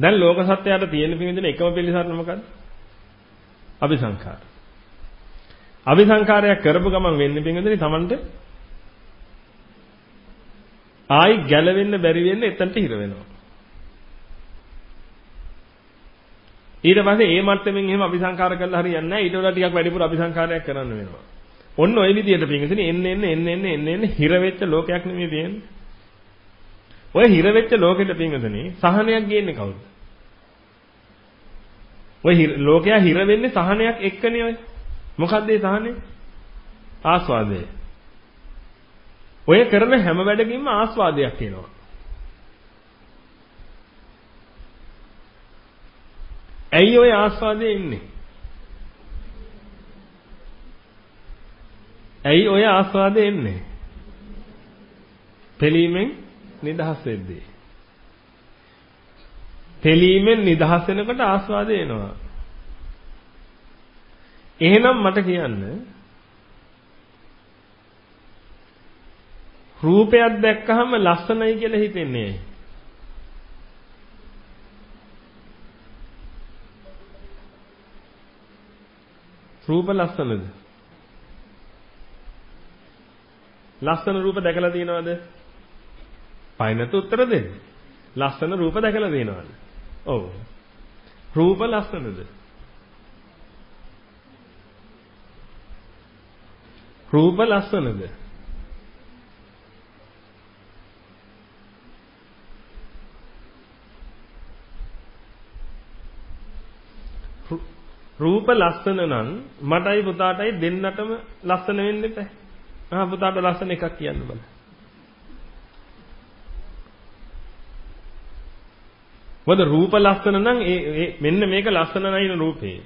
දැන් ලෝක සත්‍යයට තියෙන පිළිඳින එකම පිළිසරණ මොකද්ද? අபிසංකාර. අபிසංකාරයක් කරපු ගමන් වෙන්නේ පිළිඳින තමන්ට ආයි ගැලවෙන්න බැරි වෙන්න එතනට හිර වෙනවා. ඊට පස්සේ ඒ මට්ටමින් එහෙම අபிසංකාර කළා හරියන්නේ නැහැ. ඊට වඩා ටිකක් වැඩිපුර අபிසංකාරයක් කරන්න වෙනවා. ඔන්න ඔය විදිහට පිළිගන්නේ එන්න එන්න එන්න එන්න එන්න එන්න හිර වෙච්ච ලෝකයක් නෙමෙයි දෙන්නේ. ඔය හිර වෙච්ච ලෝකෙට පිළිගන්නේ සහනයක් ගේන්නේ කවුද? ඔය ලෝකයා හිර වෙන්නේ සහනයක් එක්කනේ ඔය. මොකද්ද ඒ සහනේ? ආස්වාදය. ඔය කරන හැම වැඩකින්ම ආස්වාදයක් එනවා. ඇයි ඔය ආස්වාදයේ ඉන්නේ? ඇයි ඔය ආස්වාදේ එන්නේ? පෙලීමෙන් නිදහස් වෙද්දී. පෙලීමෙන් නිදහස් වෙනකොට ආස්වාදේ එනවා. එහෙනම් මට කියන්න රූපයක් දැක්කහම ලස්සනයි කියලා හිතෙන්නේ රූප ලස්සනද? ලස්සන රූප දැකලා තියෙනවද? පයින්නත් උත්තර දෙන්න. ලස්සන රූප දැකලා තියෙනවද? ඔව්. රූප ලස්සනද? රූප ලස්සනද? රූප ලස්සන නම් මටයි පුතාටයි දෙන්නටම ලස්සන වෙන්න එපා. ආ පුතාට ලස්සන එකක් කියන්න බල. මොකද රූප ලස්සන නම් ඒ මෙන්න මේක ලස්සන නැයින රූපේ.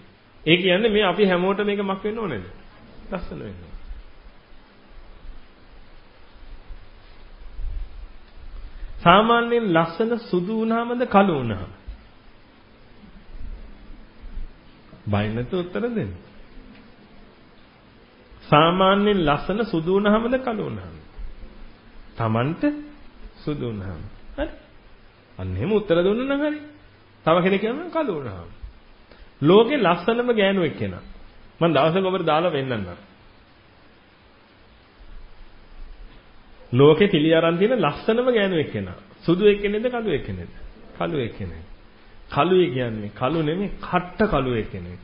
ඒ කියන්නේ මේ අපි හැමෝටම මේක මක් වෙන්න ඕනේද? ලස්සන වෙන්න. සාමාන්‍යයෙන් ලස්සන සුදු වුණාමද කළු වුණාම? බය නැතුව උත්තර දෙන්න. සාමාන්‍යයෙන් ලස්සන සුදු වුණාමද කළු වුණාම? Tamanට සුදු වුණාම. හරි. අන්න එහෙම උත්තර දුන්නා නම් හරි. තව කෙනෙක් කියනවා කළු වුණාම. ලෝකේ ලස්සනම ගෑනු එක්කෙනා. මම දවසක ඔබට දාලා වෙන්නන්නම්. ලෝකේ පිළි අරන් තියෙන ලස්සනම ගෑනු එක්කෙනා. සුදු එක්කෙනෙක්ද කළු එක්කෙනෙක්ද? කළු එක්කෙනෙක්. කළුයි කියන්නේ කළු නෙමෙයි කට්ට කළුවේ කෙනෙක්.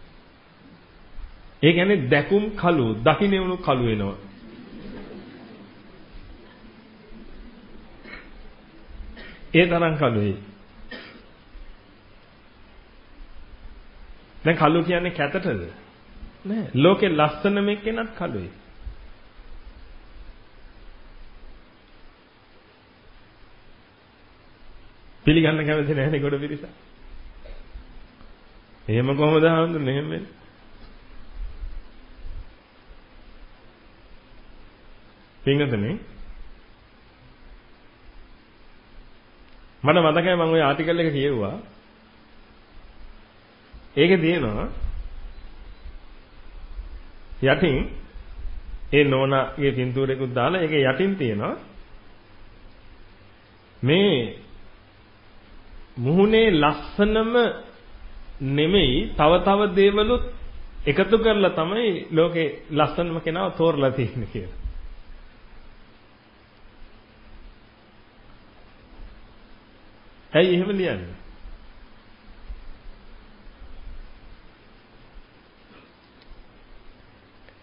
ඒ කියන්නේ දැකුම් කළු, දකින්නෙවුණු කළු වෙනවා. ඒ තරම් කළුයි. දැන් කළු කියන්නේ කැතටද? නෑ. ලෝකේ ලස්සන මේකෙනත් කළුයි. පිළිගන්න කැමති නැහැ නේ ගොඩ පිරිසක්. එහෙම කොහොමද හඳුන්නේ එහෙම වෙන්නේ? පින්වතුනි මට මතකයි මම ওই ආටිකල් එක කියෙව්වා. ඒකේ තියෙනවා යටින් ඒ නෝනාගේ පින්තූරයකුත් දාලා ඒකේ යටින් තියෙනවා මේ මුහුණේ ලස්සනම නෙමෙයි තව තව දේවලුත් එකතු කරලා තමයි ලෝකේ ලස්සනම කෙනාව තෝරලා තියෙන්නේ කියලා. ඇයි එහෙම ලියන්නේ?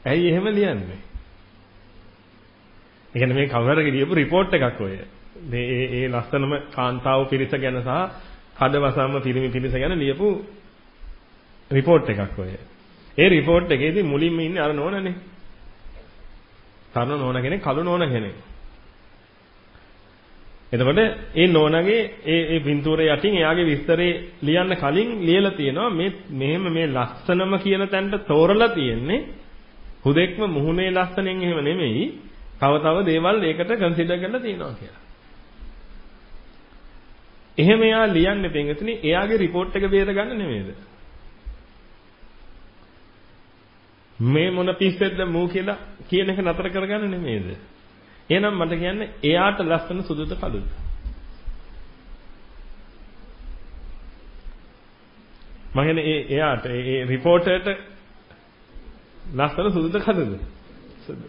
ඇයි එහෙම ලියන්නේ? ඒ කියන්නේ මේ කවුරුහරි ලියපු report එකක් ඔය. මේ ඒ ඒ ලස්සනම කාන්තාව පිරිස ගැන සහ කඩවසම්ම පිරිමි පිරිස ගැන ලියපු රිපෝට් එකක් ඔය. ඒ රිපෝට් එකේදී මුලින්ම ඉන්නේ අර නෝනනේ. තරුණ නෝන කෙනෙක් කළු නෝන කෙනෙක්. එතකොට ඒ නෝනගේ ඒ ඒ පින්තූරය යටින් එයාගේ විස්තරේ ලියන්න කලින් ලියලා තියෙනවා මේ මෙහෙම මේ ලස්සනම කියන තැනට තෝරලා තියෙන්නේ හුදෙක්ම මුහුණේ ලස්සනෙන් එහෙම නෙමෙයි තව තව දේවල් ඒකට කන්සිඩර් කරලා තියෙනවා කියලා. එහෙම එයා ලියන්නේ පින්විතනි එයාගේ රිපෝට් එක බේර ගන්න නෙමෙයිද? මේ මොන පිස්සෙද්ද මූ කියලා කියන එක නතර කරගන්න නෙමෙයිද? එහෙනම් මට කියන්නේ එයාට ලස්සන සුදුද කළුද? මම කියන්නේ ඒ එයාට ඒ රිපෝටර්ට ලස්සන සුදුද කඳුද? සුදු.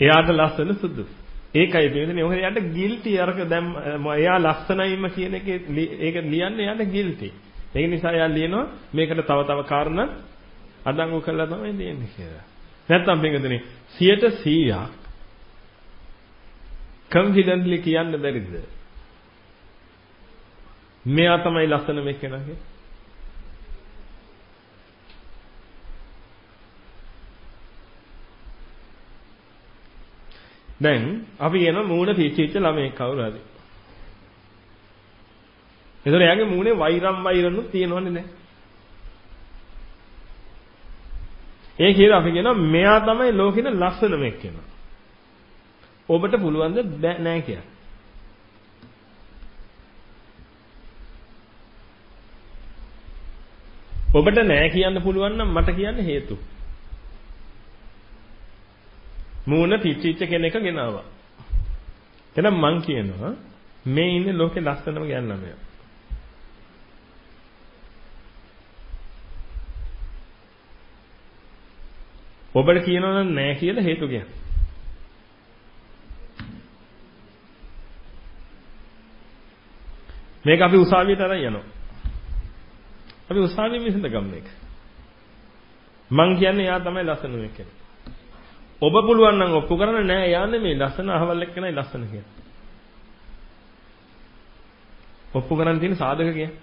එයාට ලස්සන සුදු. ඒකයි පිළිදෙන්නේ මොකද එයාට ගිල්ටි අරක දැන් එයා ලස්සනයිම කියන එකේ ඒක ලියන්නේ එයාට ගිල්ටි. ඒක නිසා එයා ලියනවා මේකට තව තව කාරණා අඩංගු කරලා තමයි දෙන්නේ කියලා. නැත්තම් පිළිදෙන්නේ 100%ක් කන්ෆිඩන්ට්ලි කියන්න බැරිද? මෙයා තමයි ලස්සන මේ කෙනා කියලා. දැන් අපි කියන මූණ පිච්චිච්ච ළමයෙක් කවුරු හරි. ඒතර එයාගේ මූණේ වෛරම් වෛරණු තියෙනවනේ දැන්. ඒ කියලා අපි කියනවා මෙයා තමයි ලෝකෙන ලස්සනම එක්කෙනා. ඔබට පුළුවන් ද නෑ කියලා. ඔබට නෑ කියන්න පුළුවන් නම් මට කියන්න හේතු. මූණ පිච්චිච්ච කෙනෙක් ගෙනාවා. එහෙනම් මං කියනවා මේ ඉන්නේ ලෝකේ ලස්සනම ගෑන් ළමයා. ඔබට කියනවා නම් නෑ කියලා හේතු කියන්න. මේක අපි උසාවියට අරන් යනවා. අපි උසාවියෙන් විසඳ ගමු මේක. මං කියන්නේ යා තමයි ලස්සනම කෙනෙක්. ඔබ පුළුවන් නම් ඔප්පු කරන්න නෑ යා නෙමෙයි ලස්සන අහවල් එක්කනයි ලස්සන කියන්නේ. ඔප්පු කරන්න තියෙන සාධක කියන්නේ.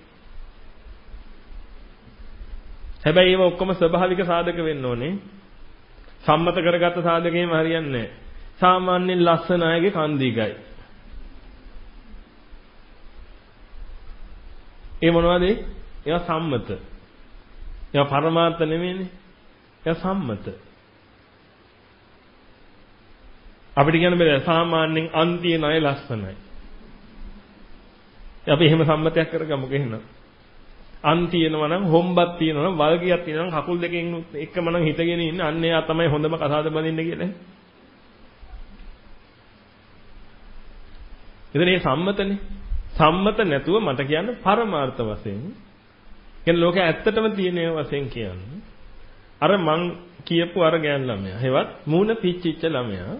හැබැයි ඒව ඔක්කොම ස්වභාවික සාධක වෙන්න ඕනේ. සම්මත කරගත්ත සාධකේම හරියන්නේ නෑ. සාමාන්‍යයෙන් ලස්සන අයගේ කන් දීගයි. ඒ මොනවද? ඒවා සම්මත. ඒවා පරමාර්ථ නෙමෙයිනේ. ඒවා සම්මත. අපිට කියන්න බෑ සාමාන්‍යයෙන් අන්තිය ණය ලස්සනයි. අපි එහෙම සම්මතයක් කරගමු එහෙනම්. අන් තියෙනවා නම් හොම්බක් තියෙනවා නම් වල්ගියක් තියෙනවා නම් කකුල් දෙකෙන් එකම නම් හිටගෙන ඉන්න අන්න එයා තමයි හොඳම කසාද බඳින්න කියලා. ඉතින් මේ සම්මතනේ. සම්මත නැතුව මට කියන්න පරමාර්ථ වශයෙන්. කියන්නේ ලෝකේ ඇත්තටම තියෙන වශයෙන් කියන්නේ. අර මං කියපු අර ගෑන් ළමයා. හෙවත් මූණ පිච්චිච්ච ළමයා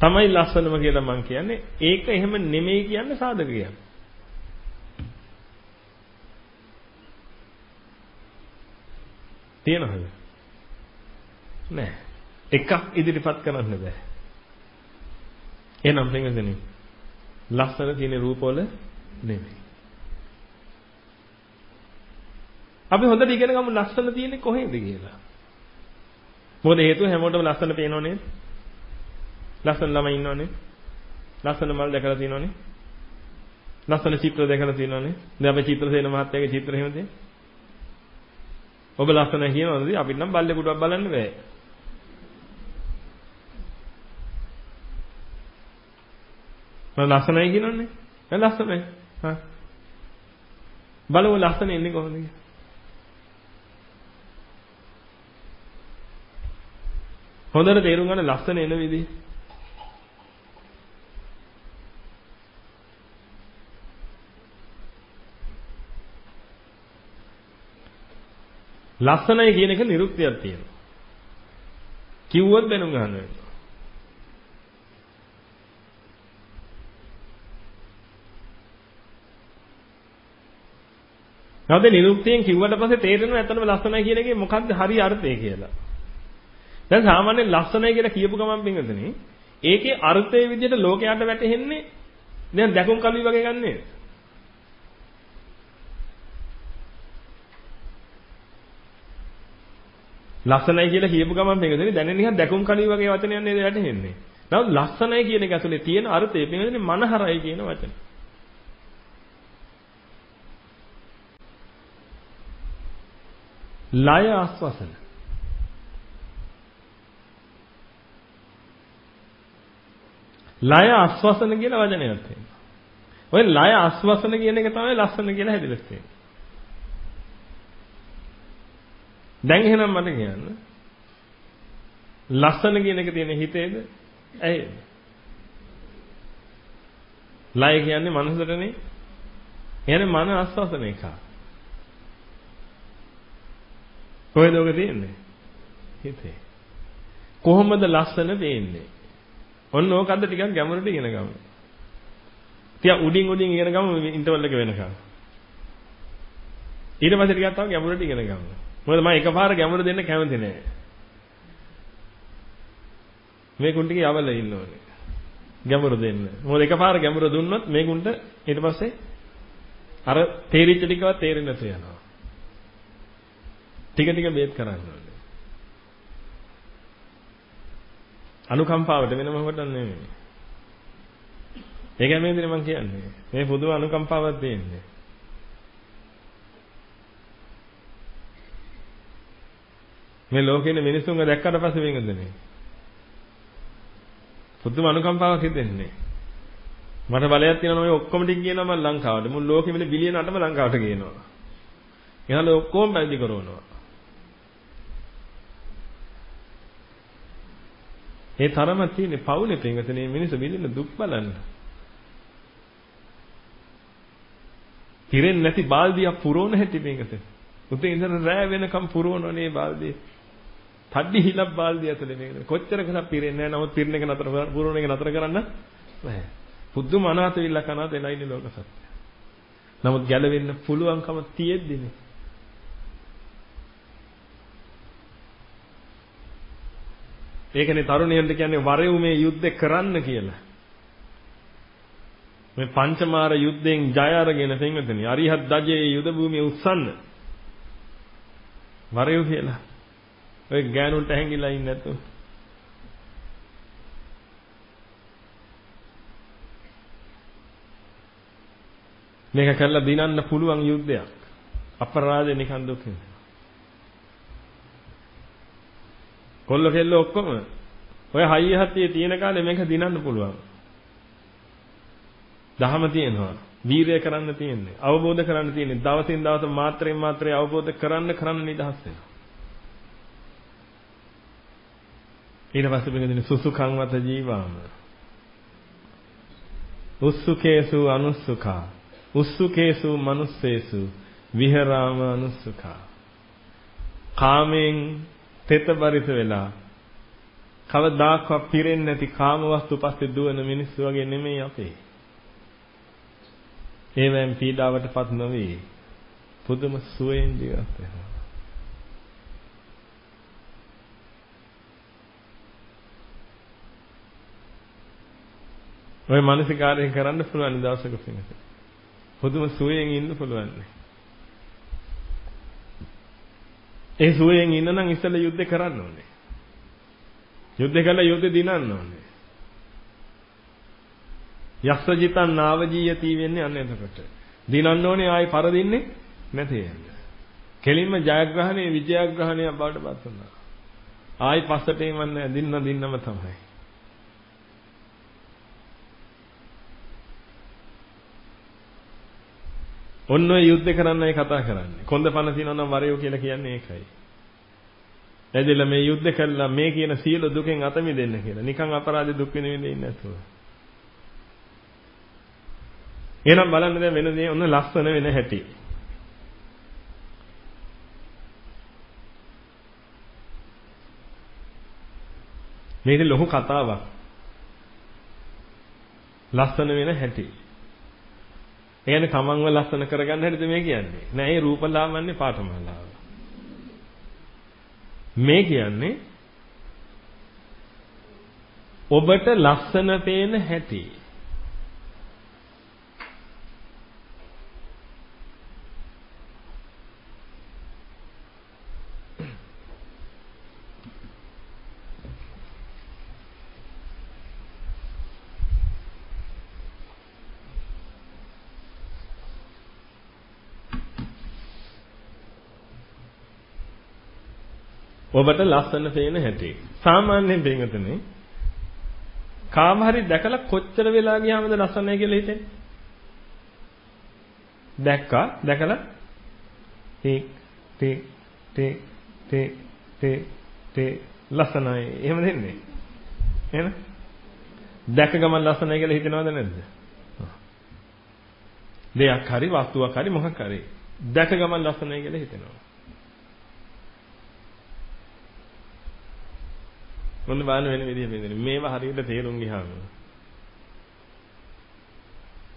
තමයි ලස්සනම කියලා මං කියන්නේ. ඒක එහෙම නෙමෙයි කියන්නේ සාධක කියන්නේ. තියෙනවද? නෑ. එකක් ඉදිරිපත් කරන්න බෑ. එහෙනම් පින්වතුනි ලස්සන තියෙන රූපවල නෙමෙයි. අපි හොඳට ඉගෙන ගමු ලස්සන තියෙන්නේ කොහෙද කියලා. මොකද හේතුව හැමෝටම ලස්සන පේනව නේද? ලස්සන ළමයි ඉන්නවනේ. ලස්සන මල් දැකලා තියෙනවනේ. ලස්සන චිත්‍ර දැකලා තියෙනවනේ. දැන් අපේ චිත්‍රසේන මහත්තයාගේ චිත්‍ර එහෙමද? ඔබ ලස්සනයි කියනවද? අපිට නම් බල්ලේ කුඩුවක් බලන්න බෑ. මම ලස්සනයි කියනවනේ. මම ලස්සනයි. හා. බලමු ලස්සන එන්නේ කොහොමද කියලා. හොඳට තේරුම් ගන්න ලස්සන එන විදිහ. ලස්සනයි කියන එක නිරුක්තියක් තියෙනවා. කිව්වොත් බැනුම් ගන්න වෙනවා. නැවත නිරුක්තියෙන් කිව්වට පස්සේ තේරෙනවා ඇත්තටම ලස්සනයි කියන එකේ මොකක්ද හරි අර්ථය කියලා. දැන් සාමාන්‍යයෙන් ලස්සනයි කියලා කියපු ගමන් පින්වතුනි ඒකේ අර්ථයේ විදිහට ලෝකයට වැටහෙන්නේ දැන් දැකුම් කලුයි වගේ ගන්නනේ. ලස්සනයි කියලා කියපු ගමන් මේකදෙනි දැනෙන නිකන් දැකුම් කණී වගේ වචනයක් නේද වැටෙන්නේ. නමුත් ලස්සනයි කියන එක ඇතුලේ තියෙන අර්ථය මේකදෙනි මනහරයි කියන වචන. ලය ආස්වාසන. ලය ආස්වාසන කියන වචනයක් තියෙනවා. ඔය ලය ආස්වාසන කියන එක තමයි ලස්සන කියලා හැදෙලා තියෙන්නේ. දැන් එහෙනම් මට කියන්න. ලස්සන කියන එක තියෙන හිතේද? ඇයි? ලය කියන්නේ මනසටනේ. එයානේ මන ආස්වාසන එක. කොහෙද ඔක තියෙන්නේ? හිතේ. කොහොමද ලස්සන පේන්නේ? ඔන්න ඕකද ටිකක් ගැඹුරට ඉගෙන ගමු. ටික උඩින් උඩින් ඉගෙන ගමු ඉන්ටර්වල් එක වෙනකම්. ඊට පස්සේ ටිකක් තව ගැඹුරට ඉගෙන ගමු. මොකද මම එකපාර ගැඹුර දෙන්න කැමති නෑ. මේ කුන් ටික යවල ඉන්න ඕනේ. ගැඹුරු දෙන්න. මොකද එකපාර ගැඹුරු දුන්නොත් මේ කුන්ට ඊට පස්සේ අර තේරිච්ච ටිකවත් තේරෙන්නේ නැතු යනවා. ටික ටික බේත් කරන්න ඕනේ. අනුකම්පාවට වෙන මොකටද නෙමෙයි. ඒකයි මේ දිනේ මම කියන්නේ. මේ පොදු අනුකම්පාවක් දෙන්නේ. මේ ලෝකේ මිනිස්සුන්ව දැක්කට පස්සේ වෙනද මේ? පුදුම අනුකම්පාවක් හිතෙන්නේ. මට බලයක් තියෙනවා ඔය ඔක්කොම ටික කියනවා මම ලංකාවට. මුළු ලෝකෙම ඉන්න බිලියන 8ම ලංකාවට කියනවා. එහෙනම් ඔක්කොම පැවිදි කරනවා. ඒ තරම තියෙන්නේ පවුලේ පින්වතනේ මිනිස්සු විඳින දුක් බලන්න. පිරෙන්නේ නැති බාල්දියක් පුරවන හැටි මේකට. උතේ ඉඳන් රෑ වෙනකම් පුරවනනේ බාල්දිය. තඩි හිලක් බාල්දිය ඇතුලේ මේක. කොච්චර කලක් පිරෙන්නේ නැහැ. නමුත් පිරෙන එක නතර පුරවන එක නතර කරන්න බෑ. පුදුම අනාථ විල්ලක් අනාථ වෙලා ඉන්නේ ලෝක සත්‍ය. නමුත් ගැලවෙන්න පුළුවන්කම තියෙද්දිනේ. ඒකනේ තරුණයන්ට කියන්නේ වරෙව් මේ යුද්ධේ කරන්න කියලා. මේ පංචමාර යුද්ධයෙන් ජය අරගෙන තෙන්වතනි අරිහත් දජේ යුද භූමිය උස්සන්න. වරෙව් කියලා. ඔය ගෑනුන්ට හැංගිලා ඉන්නේ නැතු. මේක කරලා දිනන්න පුළුවන් යුද්ධයක්. අපරාධේ නිකන් දුකින්. කොල්ල කෙල්ල ඔක්කොම ඔය හයිය හතියේ තියෙන කාලේ මේක දිනන්න පුළුවන්. දහම තියෙනවා. වීරය කරන්න තියෙන්නේ. අවබෝධ කරන්න තියෙන්නේ. දවසින් දවස මාත්‍රයෙන් මාත්‍රේ අවබෝධ කරන්න කරන්න නිදහස් වෙනවා. ඊට පස්සේ වෙනදින සුසුකං වත ජීවාම. උස්සුකේසු අනුස්සුකා. උස්සුකේසු මනුස්සේසු විහරාම අනුස්සුකා. කාමෙන් තෙත බරිත වෙලා කවදාකවත් පිරෙන්නේ නැති කාම වස්තු පස්සේ දුවන මිනිස්සු වගේ නෙමෙයි අපේ. ඒවෙන් පීඩාවටපත් නොවේ. පුදුම සුවයෙන් ජීවත් වෙනවා. ඔය මානසිකාරයෙන් කරන්න පුළුවන් දවසක පිණිස. පුදුම සුවයෙන් ඉන්න පුළුවන්. ඒ සුවයෙන් ඉන්න නම් ඉස්සෙල්ලා යුද්ධ කරන්න ඕනේ. යුද්ධ කළා යුද්ධ දිනන්න ඕනේ. යස්සජිතං නාවජීයති වෙන්නේ අන්න එතකොට. දිනන්න ඕනේ ආයි පරදින්නේ නැති වෙන්නේ. කෙලින්ම ජයග්‍රහණය විජයග්‍රහණය බවට පත් වුණා. ආයි පස්සට එවන්නේ දින්න දින්නම තමයි. ඔන්න ඔය යුද්ධ කරන්නයි කතා කරන්නේ. කොන්ද පන තියනවා නම් වරයෝ කියලා කියන්නේ ඒකයි. එදිලා මේ යුද්ධ කළා මේ කියන සියලු දුකෙන් අත මිදෙන්න කියලා. නිකන් අපරාධ දුක් විඳින්න ඉන්නේ නැතුව. එහෙනම් බලන්න දැන් වෙන දේ ඔන්න ලස්සන වෙන හැටි. මේක ලොකු කතාවක්. ලස්සන වෙන හැටි. ඒ කියන්නේ තමන්ව ලස්සන කරගන්න හැටිද මේ කියන්නේ. නෑ ඒ රූපලාවන්‍ය පාඨමාලාව. මේ කියන්නේ ඔබට ලස්සන පේන හැටි. ඔබට ලස්සන පේන හැටි. සාමාන්‍යයෙන් දෙන්නතනේ කාම හරි දැකලා කොච්චර වෙලා ගියාමද ලස්සනයි කියලා හිතෙන්නේ? දැක්කා දැකලා ටික් ටික් ටික් ටික් ටික් ටික් ලස්සනයි. එහෙම දෙන්නේ. එහෙම? දැක ගමන් ලස්සනයි කියලා හිතනවද නැද්ද? දෙයක් හරි වස්තුවක් හරි මොකක් හරි දැක ගමන් ලස්සනයි කියලා හිතෙනවා. මොන බාන වෙන විදිහ බෙදෙන මේවා හරියට තේරුම් ගියාම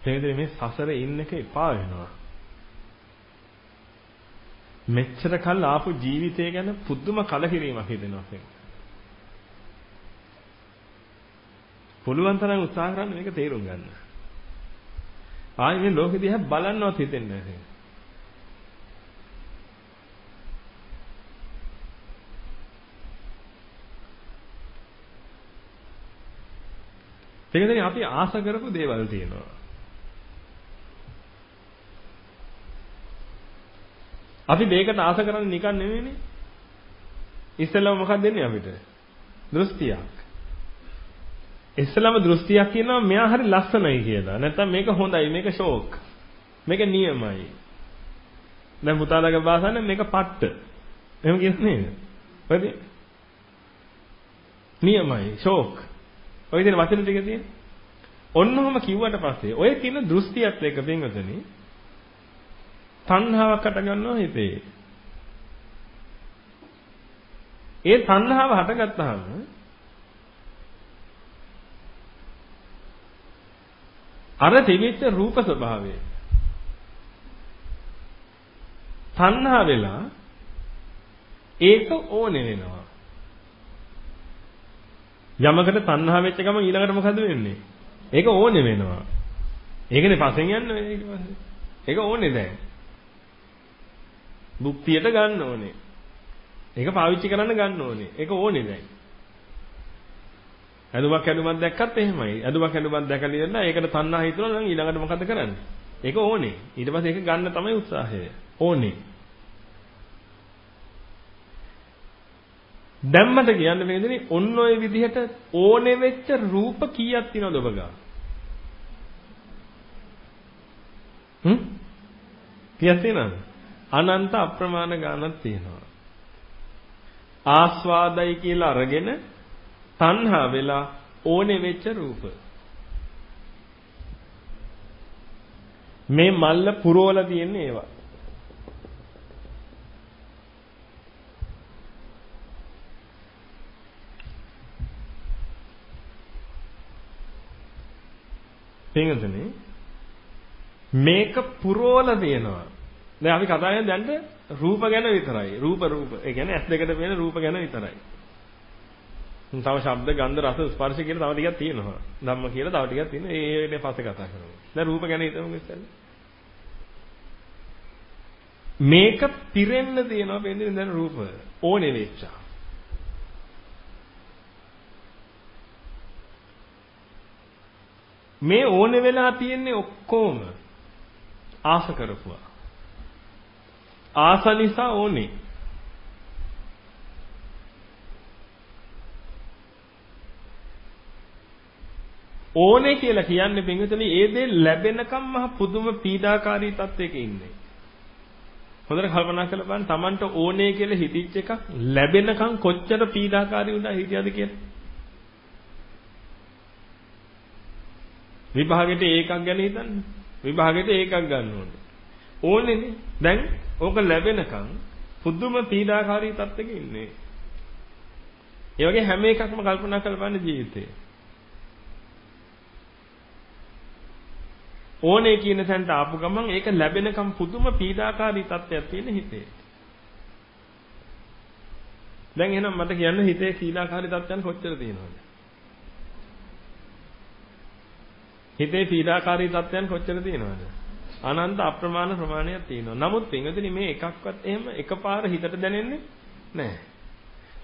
තේරෙන්නේ මේ සසරේ ඉන්න එක එපා වෙනවා. මෙච්චර කල් ආපු ජීවිතය ගැන පුදුම කලකිරීමක් හිතෙනවා. පුළුවන් තරම් උත්සාහ කරන්න මේක තේරුම් ගන්න. ආයි මේ ලෝකෙ දිහා බලන්නවත් හිතෙන්නේ නැහැ. ඒකනේ අපි ආස කරපු දේවල් තියෙනවා. අපි මේකට ආස කරන්නේ නිකන් නෙවෙයිනේ. ඉස්සෙල්ලාම මොකක්ද දෙන්නේ අපිට? දෘෂ්ටියක්. ඉස්සෙල්ලාම දෘෂ්ටියක් කියනවා මෙයා හරි ලස්සනයි කියලා. නැත්නම් මේක හොඳයි, මේක ෂෝක්. මේක නියමයි. දැන් පුතාලගේ භාෂාවෙන් මේක පට්ට. එහෙම කියන්නේ නේද? හරිද? නියමයි, ෂෝක්. ඔය විදිහේ වචන ටික තියෙන්නේ. ඔන්නෝම කිව්වට පස්සේ ඔය කියන දෘෂ්ටියත් එක්ක පින්වතුනි තණ්හාවක් හට ගන්නවා හිතේ. ඒ තණ්හාව හටගත්තාම අර තිබිච්ච රූප ස්වභාවය තණ්හා වෙලා ඒක ඕනේ වෙනවා. යමකට තණ්හා වෙච්ච ගමන් ඊළඟට මොකද වෙන්නේ? ඒක ඕනේ වෙනවා. ඒකනේ පස්සෙන් යන්නේ ඊට පස්සේ. ඒක ඕනේ දැන්. භුක්තියට ගන්න ඕනේ. ඒක පාවිච්චි කරන්න ගන්න ඕනේ. ඒක ඕනේ දැන්. ඇදුමක් ඇදුමක් දැක්කත් එහෙමයි. ඇදුමක් ඇදුමක් දැකලා ඉඳලා ඒකට තණ්හා හිතුණා නම් ඊළඟට මොකද කරන්නේ? ඒක ඕනේ. ඊට පස්සේ ඒක ගන්න තමයි උත්සාහය. ඕනේ. දැම්මට කියන්න මේකදනේ ඔන්න ඔය විදිහට ඕනේ වෙච්ච රූප කීයක් තියෙනවද ඔබ ගා? හ්ම්? කීයක් තියෙනවද? අනන්ත අප්‍රමාණ ගානක් තියෙනවා. ආස්වාදයි කියලා අරගෙන තණ්හා වෙලා ඕනේ වෙච්ච රූප. මේ මල්ල පුරවල තියෙන්නේ ඒවා. තේරුණානේ මේක පුරවල තියෙනවා දැන් අපි කතා කරන්නේ දැන් රූප ගැන විතරයි. රූප රූප. ඒ කියන්නේ ඇස් දෙකට පේන රූප ගැන විතරයි. තව ශබ්ද, ගන්ධ, රස, ස්පර්ශ කියලා තව ටිකක් තියෙනවා. ධම්ම කියලා තව ටිකක් තියෙනවා. ඒ ඒනේ පස්සේ කතා කරමු. දැන් රූප ගැන හිතමු ඉස්සෙල්ලා. මේක පිරෙන්න තියෙනවා වෙන්නේ දැන් රූප. ඕනේ වෙච්චා. මේ ඕනේ වෙලා තියෙන්නේ ඔක්කොම ආස කරපුවා. ආස නිසා ඕනේ. ඕනේ කියලා කියන්නේ පින්විතනේ ඒ දේ ලැබෙනකම් මහ පුදුම පීඩාකාරී තත්වයක ඉන්නේ. හොඳට කල්පනා කරලා බලන්න Tamanට ඕනේ කියලා හිතිච්ච එකක් ලැබෙනකම් කොච්චර පීඩාකාරී වුණා හිතියද කියලා. විභාගෙට ඒකක් ගැන හිතන්න. විභාගෙට ඒකක් ගන්න ඕනේ. ඕනේනේ. දැන් ඕක ලැබෙනකන් පුදුම පීඩාකාරී තත්ත්වෙක ඉන්නේ. ඒ වගේ හැම එකක්ම කල්පනා කරලා බලන්න ජීවිතේ. ඕනේ කියන තැනට ආපු ගමන් ඒක ලැබෙනකම් පුදුම පීඩාකාරී තත්ත්වයක් තියෙන හිතේ. දැන් එහෙනම් මට කියන්න හිතේ පීඩාකාරී තත්ත්වයන් කොච්චර තියෙනවද? හිතේ පීඩාකාරී තත්ත්වයන් කොච්චර තියෙනවද? අනන්ත අප්‍රමාණ ප්‍රමාණයක් තියෙනවා. නමුත් පින්වතුනි මේ එකක්වත් එහෙම එකපාර හිතට දැනෙන්නේ නැහැ.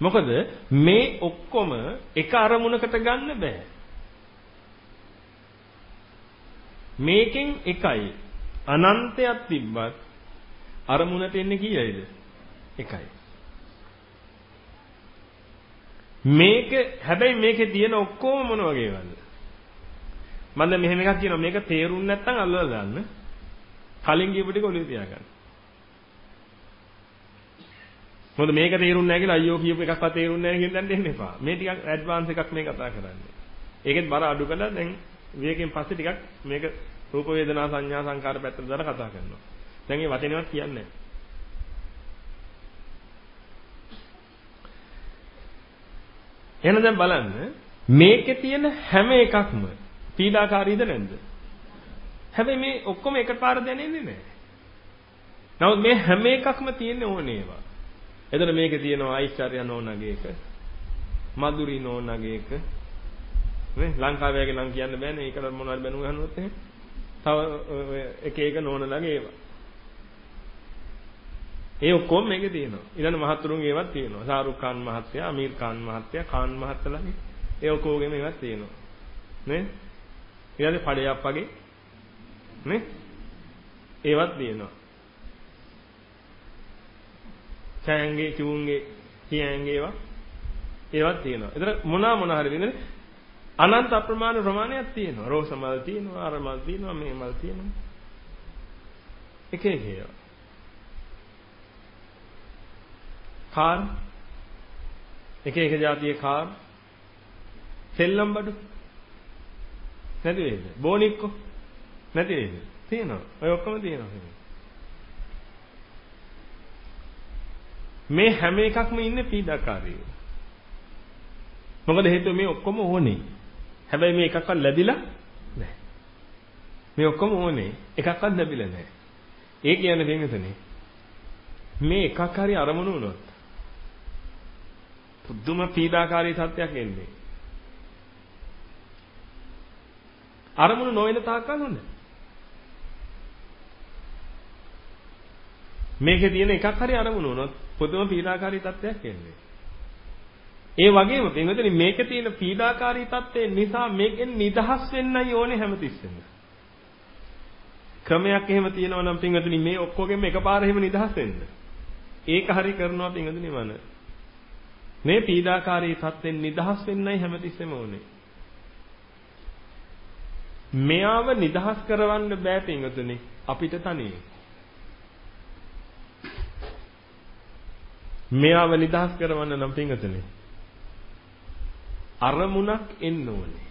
මොකද මේ ඔක්කොම එක අරමුණකට ගන්න බෑ. මේකෙන් එකයි අනන්තයක් තිබ්බත් අරමුණට එන්නේ කීයයිද? එකයි. මේක හැබැයි මේකේ තියෙන ඔක්කොම මොන වගේවද? මම දැන් මෙහෙම එකක් කියනවා මේක තේරුම් නැත්නම් අල්ලලා ගන්න. කලින් කියපු ටික ඔළුවේ තියාගන්න. මොකද මේක තේරුන්නේ නැහැ කියලා අයියෝ කියපු එකක්වත් තේරුන්නේ නැහැ කියන දැන් දෙන්න එපා. මේ ටිකක් ඇඩ්වාන්ස් එකක් මේ කතා කරන්නේ. ඒකෙත් බර අඩු කළා දැන් විවේකයෙන් පස්සේ ටිකක් මේක රූප වේදනා සංඥා සංකාර පැත්තට දාලා කතා කරනවා. දැන් මේ වචනේවත් කියන්නේ එහෙනම් දැන් බලන්න මේකේ තියෙන හැම එකක්ම පීඩාකාරීද නැද්ද? හැබැයි මේ ඔක්කොම එකපාර දැනෙන්නේ නැහැ. නමුත් මේ හැම එකක්ම තියෙන්නේ ඕනේවා. එතන මේකේ තියෙනවා ඓශ්චර්ය නෝනගේ එක. මధుරි නෝනගේ එක. නේ ලංකාවේ නම් කියන්න බෑනේ. ඒකට මොනවද බැනුම් අහනොත් එහෙම. තව එක එක නෝනලාගේ ඒවා. ඒ ඔක්කොම මේකේ තියෙනවා. ඊළඟ මහත්තුරුන්ගේ ඒවත් තියෙනවා. ශාරුක් ખાન මහත්තයා, අමීර් ખાન මහත්තයා, ખાન මහත්තලාගේ ඒ ඔක්කොගේම ඒවත් තියෙනවා. නේ? ඊළඟ පඩයක් වගේ නේ? ඒවත් තියෙනවා. චෑන්ගේ, චූන්ගේ, තියන්ගේ ඒවා ඒවත් තියෙනවා. ඒතර මොනවා මොනවා හරි වෙනද අනන්ත අප්‍රමාණ ප්‍රමාණයක් තියෙනවා. රෝස මල් තියෙනවා, අර මල් තියෙනවා, මේ මල් තියෙනවා. එක එක ඒවා. කාර් එක එක જાතියේ කාර් සෙල්ලම් බඩු නැති වේද? බෝනික්කෝ නැති වේද? තියෙනවා. ඔය ඔක්කොම තියෙනවා. මේ හැම එකක්ම ඉන්නේ පීඩාකාරී. මොකද හේතුව මේ ඔක්කොම ඕනේ. හැබැයි මේ එකක්වත් ලැබිලා නැහැ. මේ ඔක්කොම ඕනේ. එකක්වත් ලැබිලා නැහැ. ඒ කියන්නේ දෙන්නතනේ. මේ එකක් හරි අරමුණු වුණොත් පුදුම පීඩාකාරී සත්‍යයක් එන්නේ. අරමුණු නොවන තාක්කල් හොඳ. මේකේ තියෙන එකක් හරි අරමුණු වුණොත් පුදුම පීඩාකාරී තත්ත්වයක් එන්නේ. ඒ වගේම පින්වතුනි මේකේ තියෙන පීඩාකාරී තත්ත්වය නිසා මේකෙන් නිදහස් වෙන්නයි ඕනේ හැමතිස්සෙම. ක්‍රමයක් එහෙම තියෙනවා නම් පින්වතුනි මේ ඔක්කොගෙම එකපාර එහෙම නිදහස් වෙන්න. ඒක හරි කරනවා පින්වතුනි මන. මේ පීඩාකාරී තත්ත්වෙන් නිදහස් වෙන්නයි හැමතිස්සෙම ඕනේ. මෙයාව නිදහස් කරවන්න බෑ පින්වතුනි අපිට තනියෙන්. මෙයාව නිදහස් කරවන්න නම් පින්වතුනි අරමුණක් එන්න ඕනේ.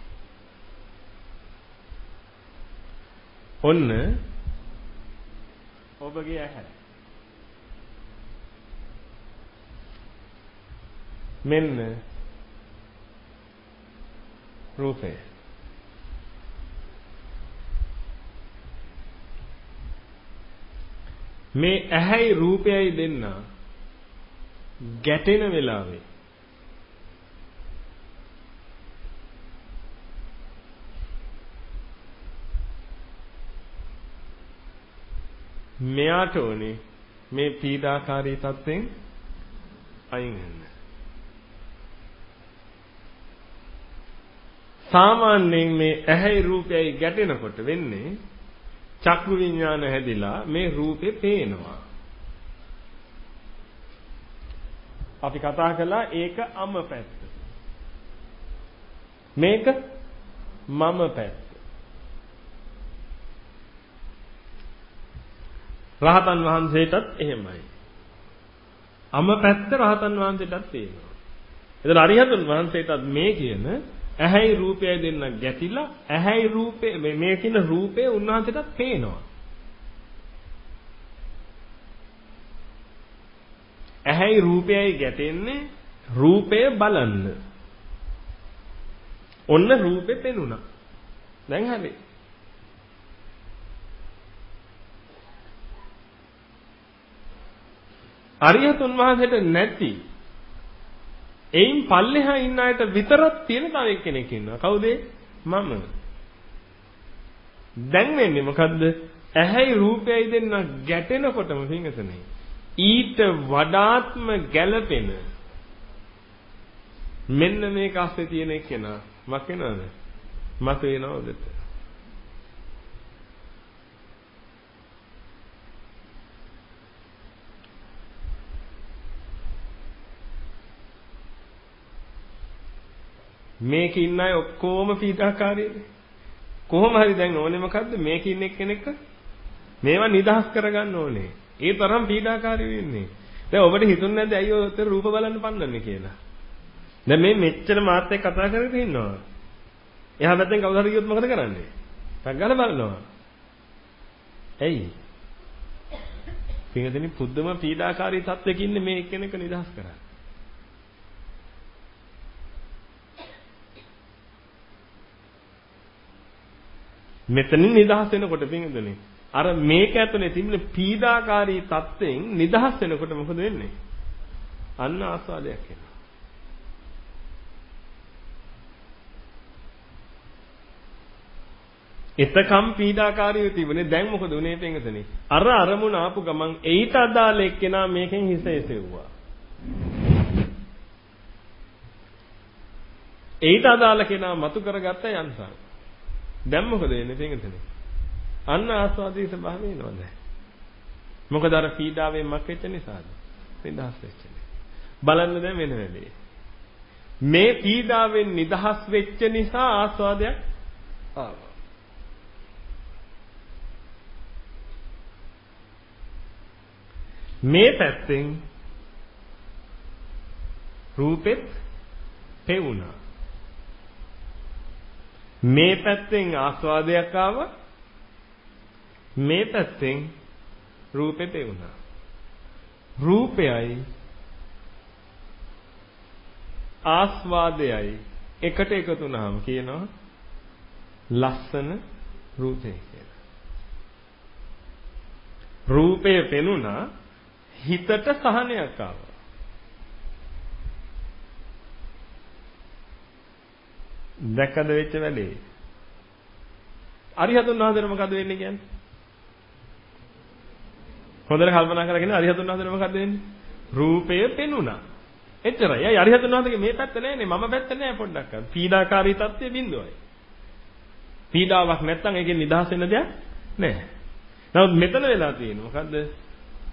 ඔන්න ඔබගේ ඇහැ මෙන්න රූපය මේ ඇහැයි රූපයයි දෙන්න ගැටෙන වෙලාවේ මෙයාට ඕනේ මේ පීඩාකාරී තත්ත්වෙන් අයින් වෙන්න. සාමාන්‍යයෙන් මේ ඇහැයි රූපයයි ගැටෙනකොට වෙන්නේ චක්කු විඥාන හැදිලා මේ රූපේ පේනවා. අපි කතා කළා ඒක අම පැත්ත. මේක මම පැත්ත. රහතන් වහන්සේටත් එහෙමයි. අම පැත්ත රහතන් වහන්සේටත් පේනවා. එතන අරිහතුන් වහන්සේටත් මේ කියන ඇහැයි රූපයයි දෙන්න ගැටිලා ඇහැයි රූපේ මේ කියන රූපේ උන්වහන්සේටත් පේනවා. ඇහැයි රූපයයි ගැටෙන්නේ රූපය බලන්න. ඔන්න රූපේ පෙනුණා. දැන් හරි. අරියතුන් වහන්සේට නැති එයින් පල්ලෙහා ඉන්න අයට විතරක් තියෙන තව කෙනෙක් ඉන්නවා. කවුද මම. දැන් වෙන්නේ මොකද්ද? ඇහැයි රූපයයි දෙන්න ගැටෙනකොටම පිංගසනේ. ඊට වඩාත්ම ගැළපෙන මෙන්න මේක අස්සේ තියෙන කෙනා මක් වෙනවද? මත වෙනවද? මේකේ ඉන්න අය ඔක්කොම පීඩාකාරීනේ. කොහොම හරි දැන් ඕනේ මොකද්ද මේකේ ඉන්න එක්කෙනෙක් මේවා නිදහස් කරගන්න ඕනේ. ඒ තරම් පීඩාකාරී වෙන්නේ. දැන් ඔබට හිතුන්නේ නැද්ද ඇයි ඔය උත්තර රූප බලන්න පන්නන්නේ කියලා? දැන් මේ මෙච්චර මාත් එක්ක කතා කරගෙන ඉන්නවා. එහා පැත්තෙන් කවුරු හරි ගියොත් මොකද කරන්නේ? ටක් ගාලා බලනවා. ඇයි? පින්වතුනි පුදුම පීඩාකාරී තත්වයක ඉන්නේ මේ එක්කෙනෙක් නිදහස් කරන්නේ. මෙතනින් නිදහස් වෙනකොට පින්වතුනි අර මේක ඇතුලේ තිබෙන පීඩාකාරී තත්ත්වයෙන් නිදහස් වෙනකොට මොකද වෙන්නේ? අන්න ආස්වාදයක් එනවා. එතකම් පීඩාකාරීව තිබුණේ දැන් මොකද උනේ පින්වතුනි? අර අරමුණ ආපු ගමන් ඒට අදාළ එක්කෙනා මේකෙන් හිස එසෙව්වා. ඒට අදාළ කෙනා මතු කරගත්ත යන්සම්. දැන් මොකද වෙන්නේ පින්වතුනි? අන්න ආස්වාදයේ ස්වභාවය එනවා දැන්. මොකද අර පීඩාවෙන් මක් වෙච්ච නිසාද? නිදහස් වෙච්ච නිසා. බලන්න දැන් වෙන වෙලේ. මේ පීඩාවෙන් නිදහස් වෙච්ච නිසා ආස්වාදයක් ආවා. මේ පැත්තෙන් රූපෙත් පෙවුණා. මේ පැත්තෙන් ආස්වාදයක් ආවා. මේ පැත්තෙන් රූපෙ පෙවුණා. රූපයයි ආස්වාදයයි එකට එකතු වුණාම කියනවා ලස්සන රූපය කියලා. රූපය පෙනුණා හිතට සහනයක් ආවා. දැක්කද වෙච්ච වැඩේ? අරිහතුන් වහන්සේට මොකද වෙන්නේ කියන්නේ? හොඳට කල්පනා කරගෙන අරිහතුන් වහන්සේට මොකද වෙන්නේ? රූපය පෙනුණා. එච්චරයි. අය අරිහතුන් වහන්සේගේ මේ පැත්ත නෑනේ මම පැත්ත නෑ පොඩ්ඩක්. පීඩාකාරී තත්ත්වය බිඳුවයි. පීඩාවක් නැත්තම් ඒකෙන් නිදහස් වෙන්න දෙයක් නෑ. නමුත් මෙතන වෙලා තියෙන්නේ මොකද්ද?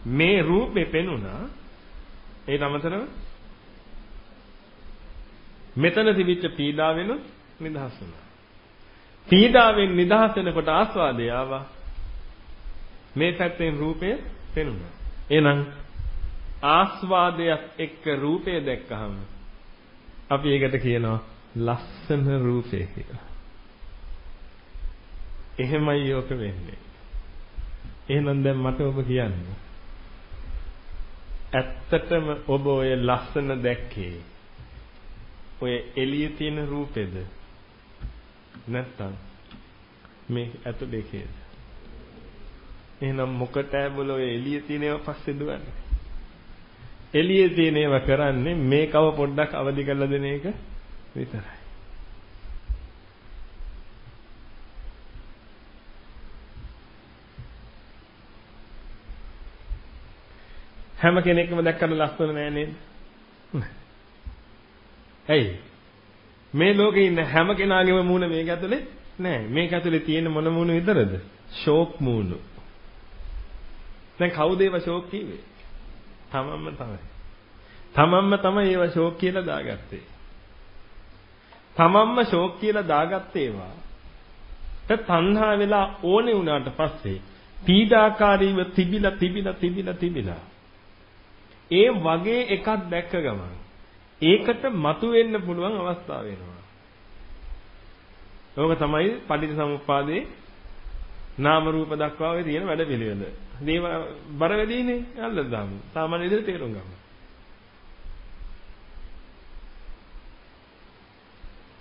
මේ රූපේ පෙනුණා ඒ නමතරව මෙතන තිබිච්ච පීඩාවෙනුත් නිදහස් වුණා. පීඩාවෙන් නිදහස් වෙනකොට ආස්වාදය ආවා. මේ පැත්තෙන් රූපය පෙනුණා. එහෙනම් ආස්වාදයක් එක්ක රූපය දැක්කහම අපි ඒකට කියනවා ලස්සන රූපය කියලා. එහෙමයි යෝක වෙන්නේ. එහෙනම් දැන් මට ඔබ කියන්නේ ඇත්තටම ඔබ ඔය ලස්සන දැක්කේ ඔය එළියේ තියෙන රූපෙද? නැත්තම් මේ ඇතුලේ කේද එහෙනම් මොකටද බල ඔය එළියේ තියෙන ඒවා පස්සේ දුවන්නේ? එළියේ තියෙන ඒවා කරන්නේ මේකව පොඩ්ඩක් අවදි කරලා දෙන එක විතරයි. හැම කෙනෙක්ම දැක්කම ලස්සන නෑ නේද? ඇයි? මේ ලෝකේ ඉන්න හැම කෙනාගේම මූණ මේක ඇතුලේ නෑ. මේක ඇතුලේ තියෙන මොන මූණ විතරද? ෂෝක් මූණ. දැන් කවුද ඒව ෂෝක් කිව්වේ? තමන්ම තමයි. තමන්ම තමයි ඒව ෂෝක් කියලා දාගත්තේ. තමන්ම ෂෝක් කියලා දාගත්තේ ඒවා. තණ්හා වෙලා ඕනේ වුණාට පස්සේ පීඩාකාරීව තිබිලා තිබිලා තිබිලා තිබිලා ඒ වගේ එකක් දැක්ක ගමන් ඒකට මතුවෙන්න පුළුවන් අවස්ථාව වෙනවා. ඕක තමයි පටිච්චසමුප්පාදේ නාම රූප දක්වා ඔය තියෙන වැඩ පිළිවෙල. දේව බර වැඩිනේ අල්ලලා දාමු. සාමාන්‍ය විදිහට තේරුම් ගමු.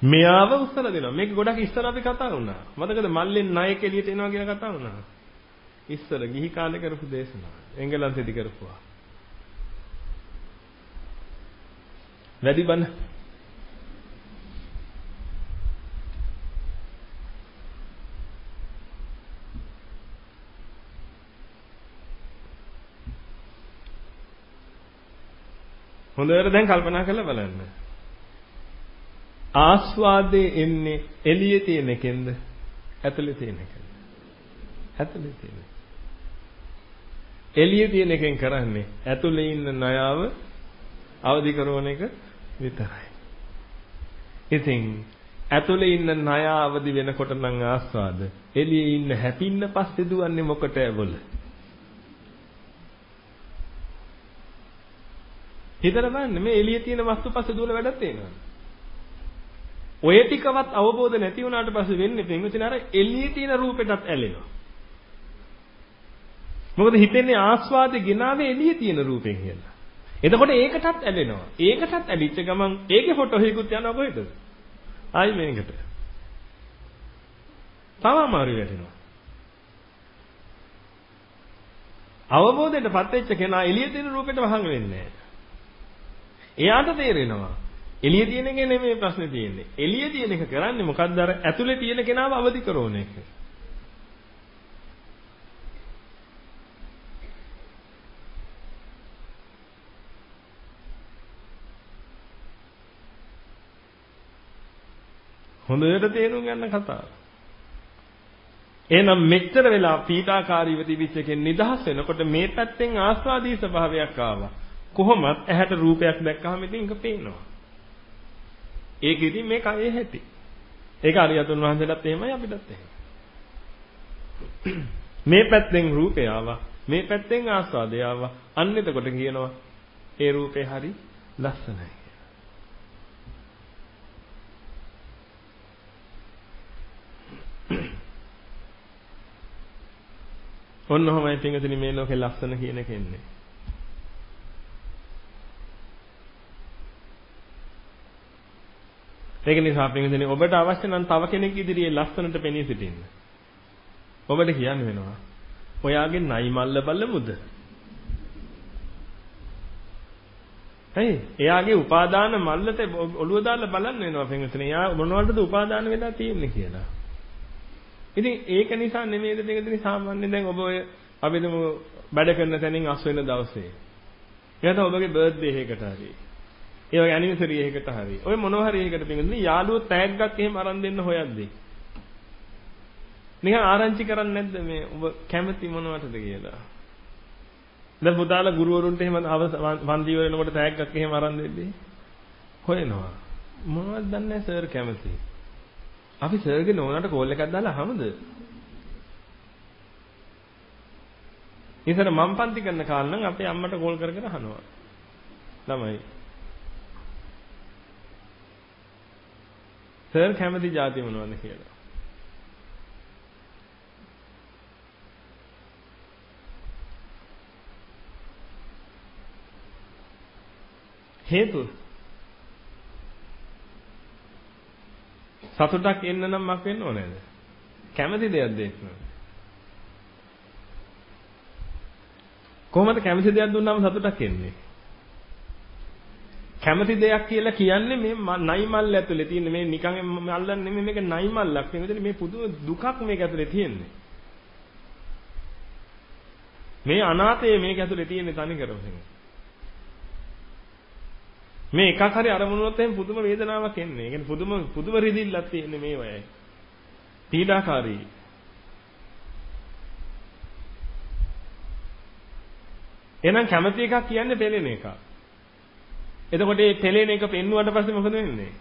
මෙයාව උස්සලා දෙනවා. මේක ගොඩක් ඉස්සර අපි කතා වුණා. මතකද මල්ලෙන් ණයක එළියට එනවා කියලා කතා වුණා. ඉස්සර ගිහි කාලේ කරපු දේශනාව. එංගලන්තෙදි කරපුවා. වැඩි බන හොඳට දැන් කල්පනා කරලා බලන්න. ආස්වාදයේ එන්නේ එළියේ තියෙන එකෙන්ද? ඇතුලේ තියෙන එකෙන්ද? ඇතුලේ තියෙන. එළියේ තියෙන එකෙන් කරන්නේ ඇතුලේ ඉන්න ණයාව අවදි කරන එක විතරයි. ඉතින් ඇතුලේ ඉන්න ණය අවදි වෙනකොට නම් ආස්වාද. එළියේ ඉන්න හැපින්න පස්සේ දුවන්නේ මොකට ඇවොල? හිතලා බලන්න මේ එළියේ තියෙන වස්තු පස්සේ දුවල වැඩක් තියෙනවා. ඔය ටිකවත් අවබෝධ නැති වුණාට පස්සේ වෙන්නේ පින්විතින අර එළියේ තියෙන රූපෙටත් ඇලෙනවා. මොකද හිතෙන්නේ ආස්වාදේ ගෙනාවේ එළියේ තියෙන රූපෙන් කියලා. එතකොට ඒකටත් ඇලෙනවා. ඒකටත් ඇලිච්ච ගමන් ඒකේ ෆොටෝ එකකුත් යනවා කොහෙද? ආයි මේකට. තව අමාරු වෙනවා. අවබෝධයටපත් වෙච්ච කෙනා එළියේ තියෙන රූපෙට වහංග වෙන්නේ නැහැ. එයාට තේරෙනවා එළියේ තියෙන එක නෙමෙයි ප්‍රශ්නේ තියෙන්නේ. එළියේ තියෙන එක කරන්නේ මොකද්ද අර ඇතුලේ තියෙන කෙනාව අවදි කරන එක. හොඳට තේරුම් ගන්න කතාව. එහෙනම් මෙච්චර වෙලා පීඩාකාරීව තිබිච්ච එකෙන් නිදහස් වෙනකොට මේ පැත්තෙන් ආස්වාදී ස්වභාවයක් ආවා. කොහොමත් ඇහැට රූපයක් දැක්කහම ඉතින් ඒක පේනවා. ඒක ඉතින් මේ කයේ හැටි. ඒක අරියතුන් වහන්සේලාත් එහෙමයි අපිටත් එහෙමයි. මේ පැත්තෙන් රූපය ආවා. මේ පැත්තෙන් ආස්වාදය ආවා. අන්න එතකොට කියනවා ඒ රූපේ හරි ලස්සනයි. ඔන්න ඔහමයි පින්වතුනි මේ ලෝකේ ලස්සන කියන එක එන්නේ. ඒක නිසා පින්වතුනි ඔබට අවශ්‍ය නම් තව කෙනෙක් ඉදිරියේ ලස්සනට පෙනී සිටින්න. ඔබට කියන්න වෙනවා. ඔයාගේ නයි මල්ල බලමුද? ඇයි? එයාගේ උපාදාන මල්ලට ඔළුව දාලා බලන්න වෙනවා පින්වතුනි. එයා මොනවටද උපාදාන වෙලා තියෙන්නේ කියලා. ඉතින් ඒක නිසා නෙමෙයිද පිටකදී සාමාන්‍ය දැන් ඔබ ඔය අපි දුමු වැඩ කරන තැනින් අස් වෙන දවසේ. එයාට ඔබගේ බර්ත්ඩේ එකකට හරි. ඒ වගේ ඇනිවර්සරි එකකට හරි. ඔය මොනවා හරි එකකට පිටකදී යාළුවෝ තෑග්ගක් එහෙම අරන් දෙන්න හොයද්දී. නිකන් ආරංචි කරන්නේ නැද්ද මේ ඔබ කැමති මොනවටද කියලා? දැන් පුතාලා ගුරුවරුන්ට එහෙම වන්දි වලනකොට තෑග්ගක් එහෙම අරන් දෙද්දී හොයනවා. මොනවද දන්නේ සර් කැමති. අපි සර්ගේ නෝනාට කෝල් එකක් දාලා අහමුද? ඉතින් මම පන්ති කරන කාලේ නම් අපේ අම්මට කෝල් කර කර අහනවා. ළමයි. සර් කැමති જાති මොනවද කියලා. හේතුව සතුටක් එන්න නම් මක් වෙන්න ඕනේද? කැමති දෙයක් දෙන්න කොහොමද කැමති දෙයක් දුන්නාම සතුටක් එන්නේ? කැමති දෙයක් කියලා කියන්නේ මේ නයි මල් ඇතුලේ තියෙන මේ නිකන් අල්ලන්නේ නෙමෙයි මේක නයි මල්ලක්. මේ මේ පුදුම දුකක් මේක ඇතුලේ තියෙන්නේ. මේ අනාතය මේක ඇතුලේ තියෙන්නේ තනි කරම. මේ එකක් හරි අරමුණු වලත් එහෙනම් පුදුම වේදනාවක් එන්නේ. ඒ කියන්නේ පුදුම පුදුම රිදිල්ලක් තියෙන්නේ මේ වයයි. පීඩාකාරී. එහෙනම් කැමැති එකක් කියන්නේ පෙළෙන එක. එතකොට මේ පෙළෙන එක පෙන්නුවට පස්සේ මොකද වෙන්නේ?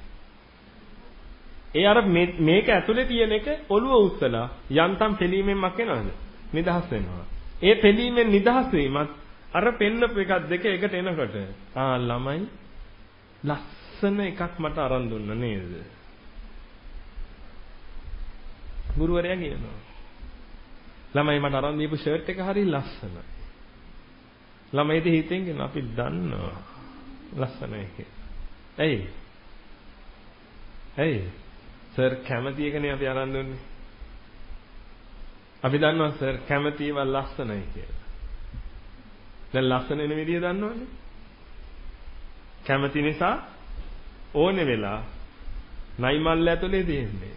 ඒ අර මේක ඇතුලේ තියෙන එක ඔළුව උස්සලා යන්තම් පෙලීමෙන් මක් වෙනවද? නිදහස් වෙනවා. ඒ පෙලීමෙන් නිදහස් වීමත් අර පෙන්නපු එකක් දෙක එකට එනකොට ආ ළමයි ලස්සන එකක් මට අරන් දුන්න නේද? ගුරුවරයා කියනවා. ළමයි මට අරන් දීපු ෂර්ට් එක හරි ලස්සනයි. ළමයිට හිතෙන් කියන අපි දන්නවා ලස්සනයි කියලා. ඇයි? ඇයි? සර් කැමති එකනේ අපි අරන් දුන්නේ. අපි දන්නවා සර් කැමති ඒවා ලස්සනයි කියලා. දැන් ලස්සන වෙන විදිය දන්නවනේ. කැමති නිසා ඕනේ වෙලා නයි මල්ල ඇතුලේ තියෙන්නේ.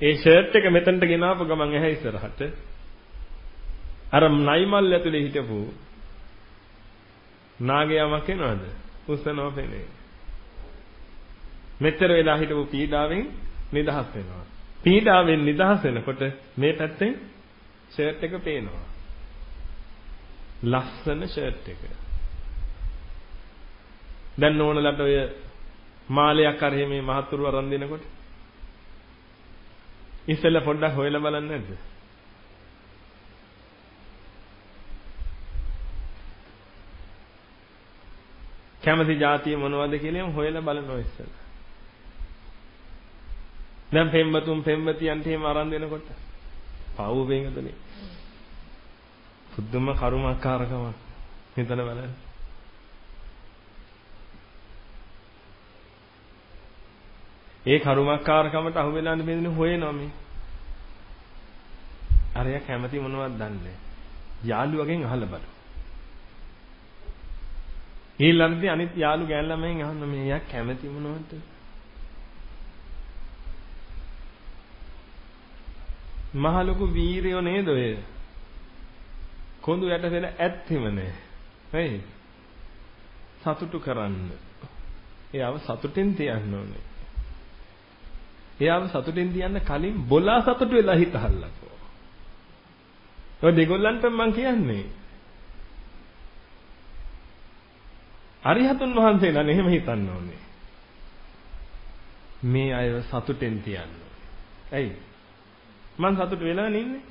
ඒ ෂර්ට් එක මෙතනට ගෙනාවු ගමන් ඇහැ ඉස්සරහට අර නයි මල්ල ඇතුලේ හිටපු නාගයාමක් එනවද? උස්සනවා පෙනේ. මෙච්චර වෙලා හිටපු පීඩාවෙන් නිදහස් වෙනවා. පීඩාවෙන් නිදහස් වෙනකොට මේ පැත්තෙන් ෂර්ට් එක පේනවා. ලස්සන ෂර්ට් එක. දැන් ඕනලට ඔය මාලයක් අර මේ මහත්තුරු අරන් දෙනකොට ඉස්සෙල්ලා පොඩ්ඩක් හොයලා බලන්න නැද්ද? කැමති જાතිය මොනවද කියලා හොයලා බලනවා ඉස්සෙල්ලා. දැන් පෙම්වතුන් පෙම්වතියන්ට එහෙම අරන් දෙනකොට පව් වෙනදනේ. පුදුම කරුමකාරකමක්. හිතන බලන්න. ඒ කරුමකාරකමට අහු වෙලානේ මෙන්න හොයනවා මේ. අරයා කැමති මොනවද දන්නේ යාළුවගෙන් අහලා බලමු. ඊළඟදී අනිත් යාළු ගෑන් ළමයින් අහන්න මේ යා කැමති මොනවද? මහ ලොකු වීරයෝ නේද ඔය? කොඳු යට දෙන ඇත්තෙම නෑ. හරි? සතුටු කරන්න. එයාව සතුටෙන් තියන්න ඕනේ. එයාව සතුටෙන් තියන්න කලින් බොලා සතුටු වෙලා හිතහල්ලකෝ. ඔය දෙගොල්ලන්ට මම කියන්නේ. අරිහතුන් වහන්සේලා එහෙම හිතන්න ඕනේ. මේ අයව සතුටෙන් තියන්න. ඇයි? මං සතුට වෙලා නින්නේ.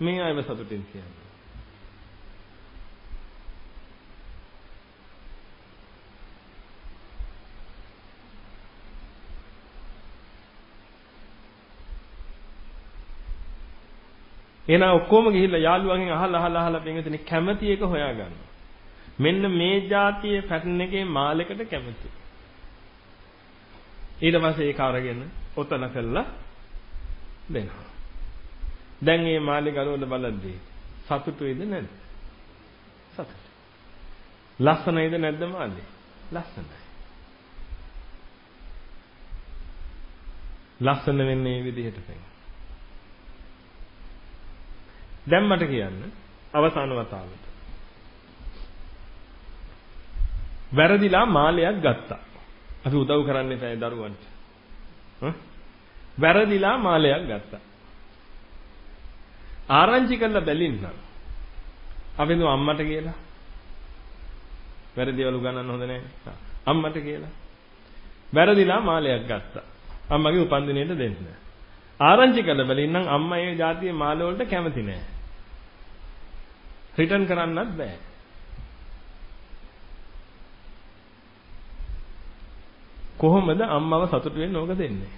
මේ අයව සතුටෙන් තියන්න. එහෙනම් ඔක්කොම ගිහිල්ලා යාළුවන්ගෙන් අහලා අහලා අහලා පින්විතනේ කැමැති එක හොයාගන්නවා. මෙන්න මේ જાතියේ පැටර්න් එකේ මාලයකට කැමති. ඊට පස්සේ ඒක අරගෙන ඔතන කළා දෙනවා. දැන් මේ මාලේ ගලවලා බලද්දී සතුටුයිද නැද්ද? සතුටු. ලස්සනයිද නැද්ද මාලේ? ලස්සනයි. ලස්සන වෙන්නේ මේ විදිහට පෙන්නන. දැන් මට කියන්න අවසාන වතාවට. වැරදිලා මාලයක් ගත්තා. අපි උදව් කරන්න එපා දරුවන්ට. වැරදිලා මාලයක් ගත්තා. ආරංචි කරලා බැලින්නම්. අපි නෝ අම්මට කියලා. වැරදිවලු ගණන් හොඳ නැහැ. අම්මට කියලා. වැරදිලා මාලයක් ගත්තා. අම්මගේ උපන්දිනේට දෙන්න. ආරංචි කරලා බැලින්නම් අම්මා ඒ જાතියේ මාල වලට කැමති නැහැ. රිටර්න් කරන්නත් බෑ. කොහොමද අම්මව සතුටු වෙන්න ඕක දෙන්නේ?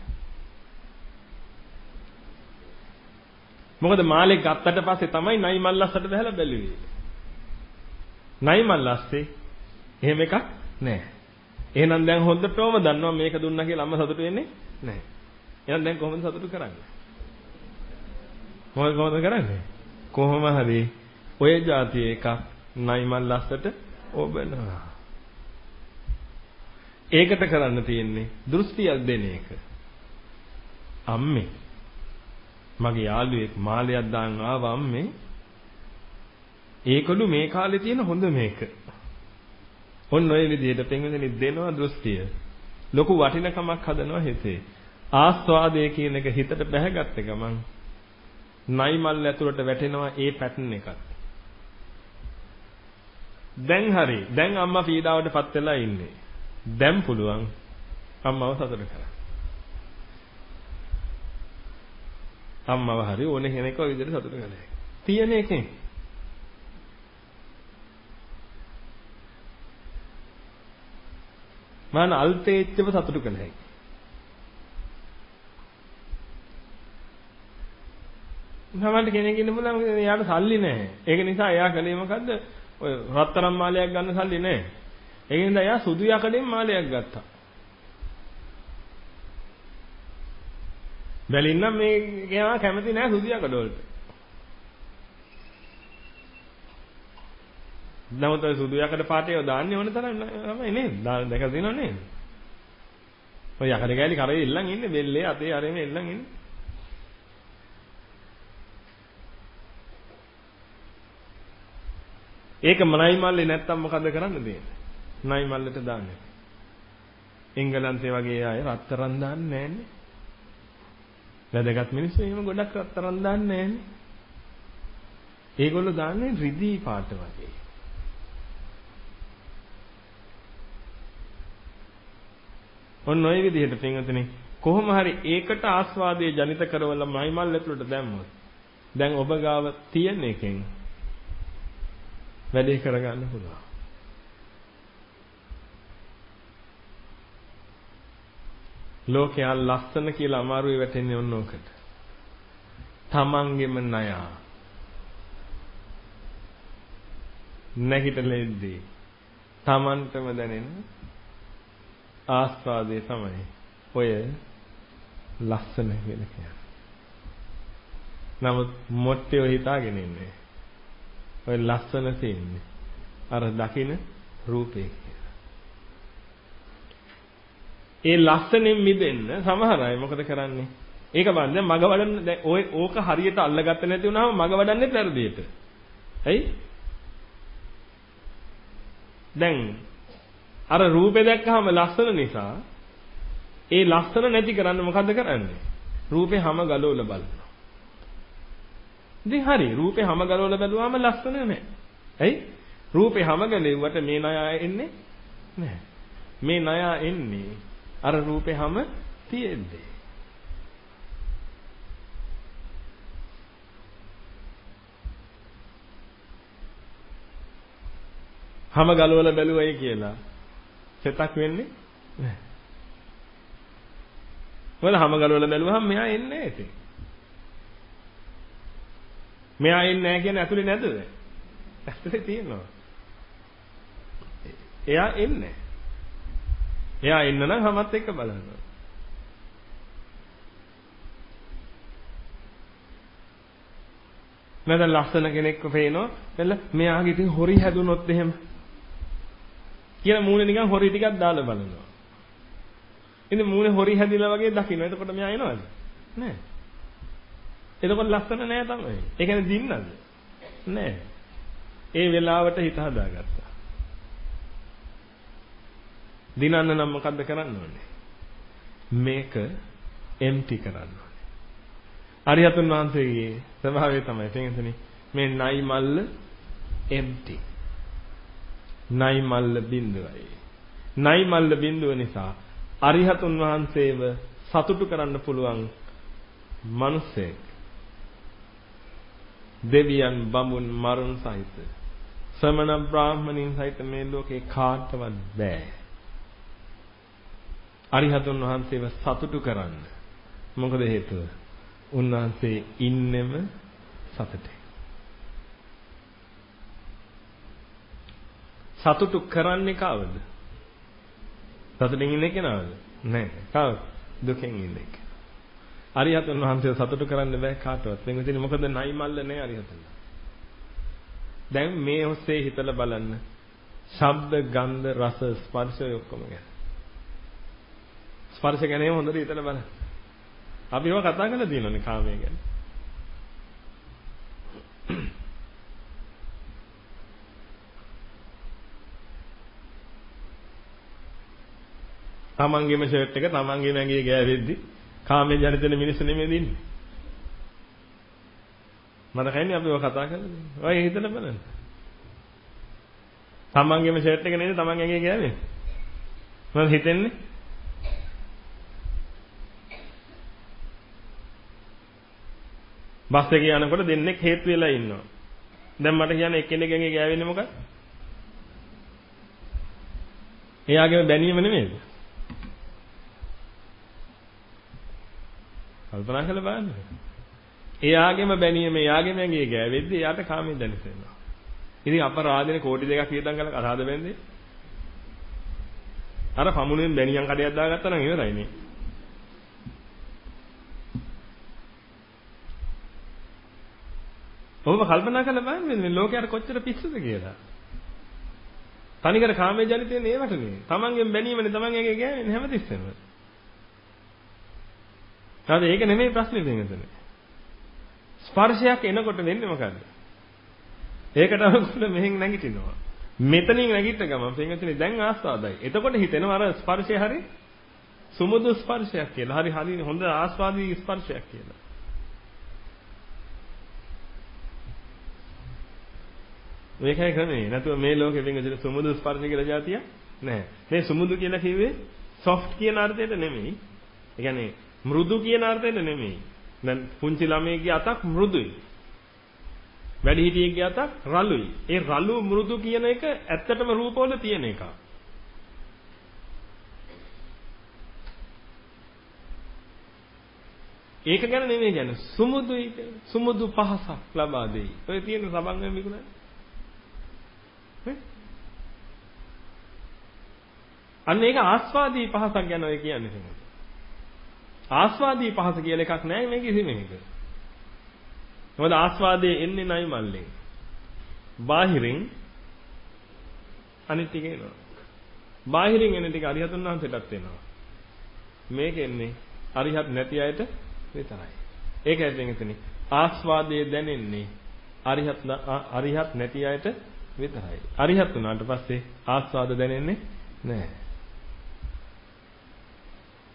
මොකද මාළේ ගත්තට පස්සේ තමයි නයි මල්ලස්සට බහලා බැලුවේ. නයි මල්ලස්සේ එහෙම එකක් නෑ. එහෙනම් දැන් හොඳටම දන්නවා මේක දුන්නා කියලා අම්මා සතුටු වෙන්නේ නෑ. එහෙනම් දැන් කොහොමද සතුටු කරන්නේ? මොකද කොහොමද කරන්නේ? කොහොම හරි ඔය જાතිය එකක් නයි මල්ලස්සට ඔබනවා. ඒකට කරන්න තියෙන්නේ දෘෂ්ටියක් දෙන එක. අම්මේ මගේ යාළුවෙක් මාලයක් දාන් ආව අම්මේ ඒකලු මේ කාලේ තියෙන හොඳ මේක. ඔන්න ඔය විදිහට පෙන්වෙන්නේ දෙනවා දෘෂ්ටිය. ලොකු වටිනකමක් හදනවා හිතේ. ආස්වාදය කියන එක හිතට බැහැගත්ත ගමන් නයි මල් ඇතුළට වැටෙනවා ඒ පැටර්න් එකත්. දැන් හරි. දැන් අම්මා පීඩාවටපත් වෙලා ඉන්නේ. දැන් පුළුවන් අම්මව සතුට කරන්න. අම්මව හරි ඕනේ කෙනෙක් ඔය විදිහට සතුට කරන්න. තියෙන එකෙන් මාන අල්පේච්ඡව සතුටු කළ හැකි. සමහරට කෙනෙක් ඉන්න පුළුවන් එයාට සල්ලි නැහැ. ඒක නිසා එයා කලේ මොකද්ද? ඔය රත්තරන් මාලයක් ගන්න සල්ලි නැහැ. ඒ හින්දා එයා සුදු යකඩෙන් මාලයක් ගත්තා. බැලින්නම් මේ කෙනා කැමති නෑ සුදු යකඩ වලට. නමුත් ඔය සුදු යකඩ පාටේ දාන්නේ ඕන තරම් තමයි නේද? දැක දිනව නේද? ඔය යකඩ ගෑලි කරේ ඉල්ලන් ඉන්නේ බෙල්ලේ අතේ අරෙම ඉල්ලන් ඉන්නේ. ඒක මනයි මල්ලේ නැත්තම් මොකද කරන්න දෙන්නේ? නයි මල්ලට දාන්නේ. එංගලන්තේ වගේ අය රත්තරන් දාන්නේ නැන්නේ. වැදගත් මිනිස්සු එහෙම ගොඩක් රත්තරන් දාන්නේ නැන්නේ. ඒගොල්ලෝ දාන්නේ රිදී පාට වගේ. ඔන්න ඔය විදිහට පින්වතුනි කොහොම හරි ඒකට ආස්වාදයේ ජනිත කරවලා මයිමල් ඇතුළට දැම්මොත් දැන් ඔබ ගාව තියෙන එකෙන් වැඩේ කරගන්න පුළුවන්. ලෝකයා ලස්සන කියලා අමාරුවේ වැටෙන්නේ ඔන්න ඕකට. තමන්ගෙම ණය නැගිටලෙද්දී තමන්ටම දැනෙන ආස්වාදයේ තමයි ඔය ලස්සන කියලා කියන්නේ. නමුත් මොට්ටේ ඔය හිතාගෙන ඉන්නේ. ඔය ලස්සන තියෙන්නේ. අර දකින රූපේ කියලා. ඒ ලස්සනෙන් මිදෙන්න සමහර අය මොකද කරන්නේ? ඒක බලන්න දැන් මග වඩන්න දැන් ඔය ඕක හරියට අල්ලගත්ත නැති වුනහම මග වඩන්නේ පෙරදියට. ඇයි? දැන් අර රූපේ දැක්කහම ලස්සන නිසා ඒ ලස්සන නැති කරන්න මොකද්ද කරන්නේ? රූපේ හැම ගලවලා බලනවා. ඉතින් හරි රූපේ හැම ගලවලා බැලුවාම ලස්සන නැහැ. ඇයි? රූපේ හැම ගලෙව්වට මේ ණය එන්නේ නැහැ. මේ ණය එන්නේ අර රූපේ හැම තියෙන්නේ. හැම ගලවලා බැලුවයි කියලා සෙතක් වෙන්නේ නැහැ. මොකද හැම ගලවලා බැලුවහම මෙහා එන්නේ නැහැ ඉතින්. මෙයා එන්නේ නැහැ කියන්නේ ඇතුලේ නැද්ද? ඇතුලේ තියෙනවා. එයා එන්නේ. එයා එන්න නම් හැමත් එක්ක බලන්න. නැද ලස්සන කෙනෙක්ව පේනවා. එළ මෙයාගේ ඉතින් හොරි හැදුනොත් එහෙම. කියලා මූණේ නිකන් හොරි ටිකක් දාලා බලනවා. ඉතින් මූණේ හොරි හැදිලා වගේ දකින්න. එතකොට මෙයා එනවද? නෑ. එතකොට ලස්සන නෑ තමයි. ඒ කියන්නේ දින්නද? නෑ. ඒ වෙලාවට හිත හදාගත්තා. දිනන්න නම් මොකද්ද කරන්න ඕනේ? මේක එම්ටි කරන්න ඕනේ. අරිහතුන් වහන්සේගේ ස්වභාවය තමයි තේන්සනේ මේ නයි මල්ල එම්ටි. නයි මල්ල බිඳුවයි. නයි මල්ල බිඳුව නිසා අරිහතුන් වහන්සේව සතුටු කරන්න පුළුවන් මිනිසෙක් දෙවියන් බඹුන් මරුන් සහිත ශ්‍රමණ බ්‍රාහමණින් සහිත මේ ලෝකේ කාටවත් බෑ. අරිහතුන් වහන්සේව සතුටු කරන්න. මොකද හේතුව? උන්වහන්සේ ඉන්නෙම සතුටේ. සතුටු කරන්නේ කවද? සතුටින් ඉන්නේ කෙනාද? නෑ. කවද? දුකෙන් ඉන්නේ. අරිහතන් වහන්සේ සතුටු කරන්න බෑ කාටවත්. මේ විදිහට මොකද නයි මල්ල නෑ අරිහතන්. දැන් මේ ඔස්සේ හිතලා බලන්න. ශබ්ද, ගන්ධ, රස, ස්පර්ශ ඔක්කොම ගැන. ස්පර්ශ ගැන හොඳට හිතලා බලන්න. අපි ඒවා කතා කරලා තියෙනවානේ කාමයේ ගැන. තමන්ගේම ෂර්ට් එක තමන්ගේම ඇඟේ ගෑවෙද්දි කාමයෙන් ජනිත වෙන මිනිස්සු නෙමෙයි දින්නේ. මට කන්නේ අපි ඔය කතා කරලා. ඔය හිතලා බලන්න. තමන්ගේම ෂර්ට් එක නේද තමන් ඇඟේ ගෑවේ. මොකද හිතෙන්නේ? බස් එකේ යනකොට දෙන්නෙක් හේතු වෙලා ඉන්නවා. දැන් මට කියන්නේ එක්කෙනෙක් ඇඟේ ගෑවෙන්නේ මොකක්ද? එයාගේම බැනීම නෙමෙයිද? කල්පනා කරලා බලන්න. එයාගේම බැනියම එයාගේම ඇඟේ ගෑවෙද්දී එයාට කාමයෙන් දැනෙනවා. ඉතින් අපරාධනේ කෝටි දෙකක් වියදම් කරලා කතාද වෙන්නේ? අර පමුණෙන් බැනියන් කඩයක් දාගත්තා නම් ඉවරයි නේ. ඔබ කල්පනා කරලා බලන්න මේ ලෝකයට කොච්චර පිස්සුද කියලා. තනිකර කාමයේ ජනිත වෙන්නේ ඒවට නෙවෙයි. තමන්ගෙන් බැනීමනේ තමන්ගේ ගෑවෙන්නේ හැමතිස්සෙම. හරිද? ඒක නෙමෙයි ප්‍රශ්නේ දෙන්නේ. ස්පර්ශයක් එනකොට වෙන්නේ මොකද්ද? ඒකට අනුකූල මෙහෙන් නැගිටිනවා. මෙතනින් නැගිට ගමන් පින්විතනේ දැන් ආස්වාදයි. එතකොට හිතෙනවා අර ස්පර්ශය හරි සුමුදු ස්පර්ශයක් කියලා. හරි හරි හොඳ ආස්වාදී ස්පර්ශයක් කියලා. මේකයි ක්‍රමේ. නැතුව මේ ලෝකෙ පින්විතනේ සුමුදු ස්පර්ශ කියලා જાතිය නැහැ. මේ සුමුදු කියලා කිව්වේ soft කියන අර්ථයට නෙමෙයි. ඒ කියන්නේ මෘදු කියන අර්ථයෙන් නෙමෙයි. දැන් පුංචි ළමයෙක්ගේ අතක් මෘදුයි. වැඩිහිටියෙක්ගේ අතක් රළුයි. ඒ රළු මෘදු කියන එක ඇත්තටම රූපවල තියෙන එකක්. ඒක ගැන නෙමෙයි කියන්නේ. සුමුදුයි සුමුදු පහසක් ලබා දෙයි. ඔය තියෙන සබංගම විකුණන්නේ. අන්න ඒක ආස්වාදී පහසක් ගැන ඔය කියන්නේ තමයි. ආස්වාදී පහස කියලා එකක් නැහැ මේ කිසිම එකක. මොකද ආස්වාදයේ එන්නේ නයි මල්ලෙන්. බාහිරින් අනිත් ටික එනවා. බාහිරින් එන ටික අරිහතුන් වහන්සේටත් එනවා. මේක එන්නේ අරිහත් නැති අයට විතරයි. ඒක ඇත්තෙන් එතන ආස්වාදයේ දැනෙන්නේ අරිහත් අරිහත් නැති අයට විතරයි. අරිහත් වුණාට පස්සේ ආස්වාද දැනෙන්නේ නැහැ.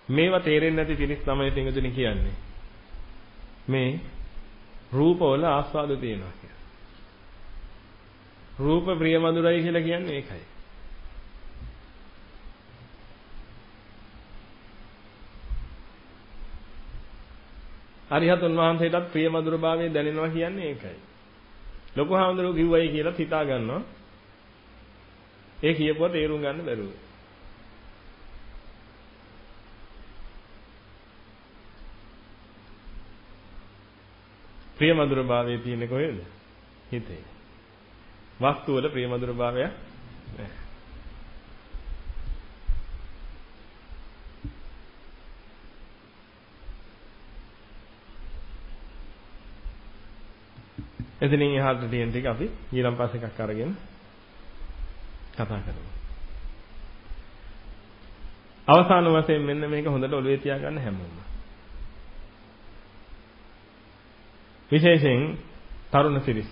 මේවා තේරෙන්නේ නැති පිරිස් තමයි පිටුදුනි කියන්නේ. මේ රූපවල ආස්වාද තියෙනවා කියලා. රූප ප්‍රිය මధుරයි කියලා කියන්නේ ඒකයි. හරිහතුන් වහන්සේටත් ප්‍රිය මధుර භාවය දැනෙනවා කියන්නේ ඒකයි. ලොකු හාමුදුරුවෝ කිව්වයි කියලා හිතා ගන්නවා. ඒ කියපුවා තේරුම් ගන්න බැරුව. ප්‍රිය මధుර භාවයේ තියෙන්නේ කොහෙද? හිතේ. වස්තු වල ප්‍රිය මధుර භාවය නැහැ. එතනින් එහාට තියෙන ටික අපි ඊළඟ පාස් එකක් අරගෙන කතා කරමු. අවසාන වශයෙන් මෙන්න මේක හොඳට ඔළුවේ තියාගන්න හැමෝම. විශේෂයෙන් තරුණ පිරිස.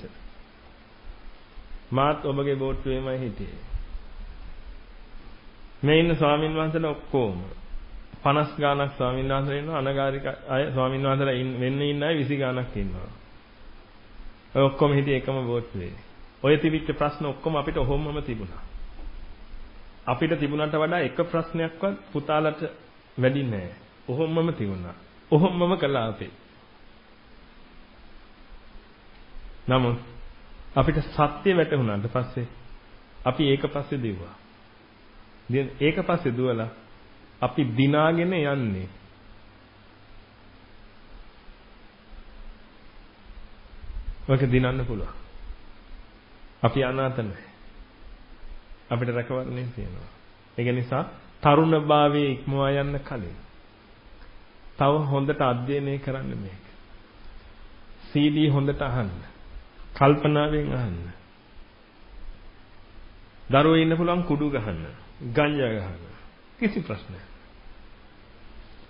මාත් ඔබගේ බෝට්ටුවේමයි හිටියේ. මේ ඉන්න ස්වාමින් වහන්සේලා ඔක්කොම 50 ගාණක් ස්වාමින් වහන්සේලා ඉන්නවා අනගාരിക අය ස්වාමින් වහන්සේලා වෙන්න ඉන්න අය 20 ගාණක් ඉන්නවා. ඔය ඔක්කොම හිටියේ එකම බෝට්ටුවේ. ඔය තිබිච්ච ප්‍රශ්න ඔක්කොම අපිට ඔහොමම තිබුණා. අපිට තිබුණාට වඩා එක ප්‍රශ්නයක්වත් පුතාලට වැඩි නෑ. ඔහොමම තිබුණා. ඔහොමම කළා අපි. නමුත් අපිට සත්‍ය වැටහුණාට පස්සේ අපි ඒක පස්සේ දෙවුවා. ඒක පස්සේ දුවලා අපි දිනාගෙන යන්නේ ඔක දිනන්න පුළුවන්. අපි අනාථ නැහැ. අපිට රැකවරණය තියෙනවා. ඒක නිසා තරුණ භාවයේ ඉක්මවා යන්න කලින් තව හොඳට අධ්‍යයනය කරන්න මේක. CD හොඳට අහන්න. කල්පනාවෙන් අහන්න. දරුවෝ ඉන්න පුළුවන් කුඩු ගහන්න, ගංජා ගහන්න. කිසි ප්‍රශ්නයක්.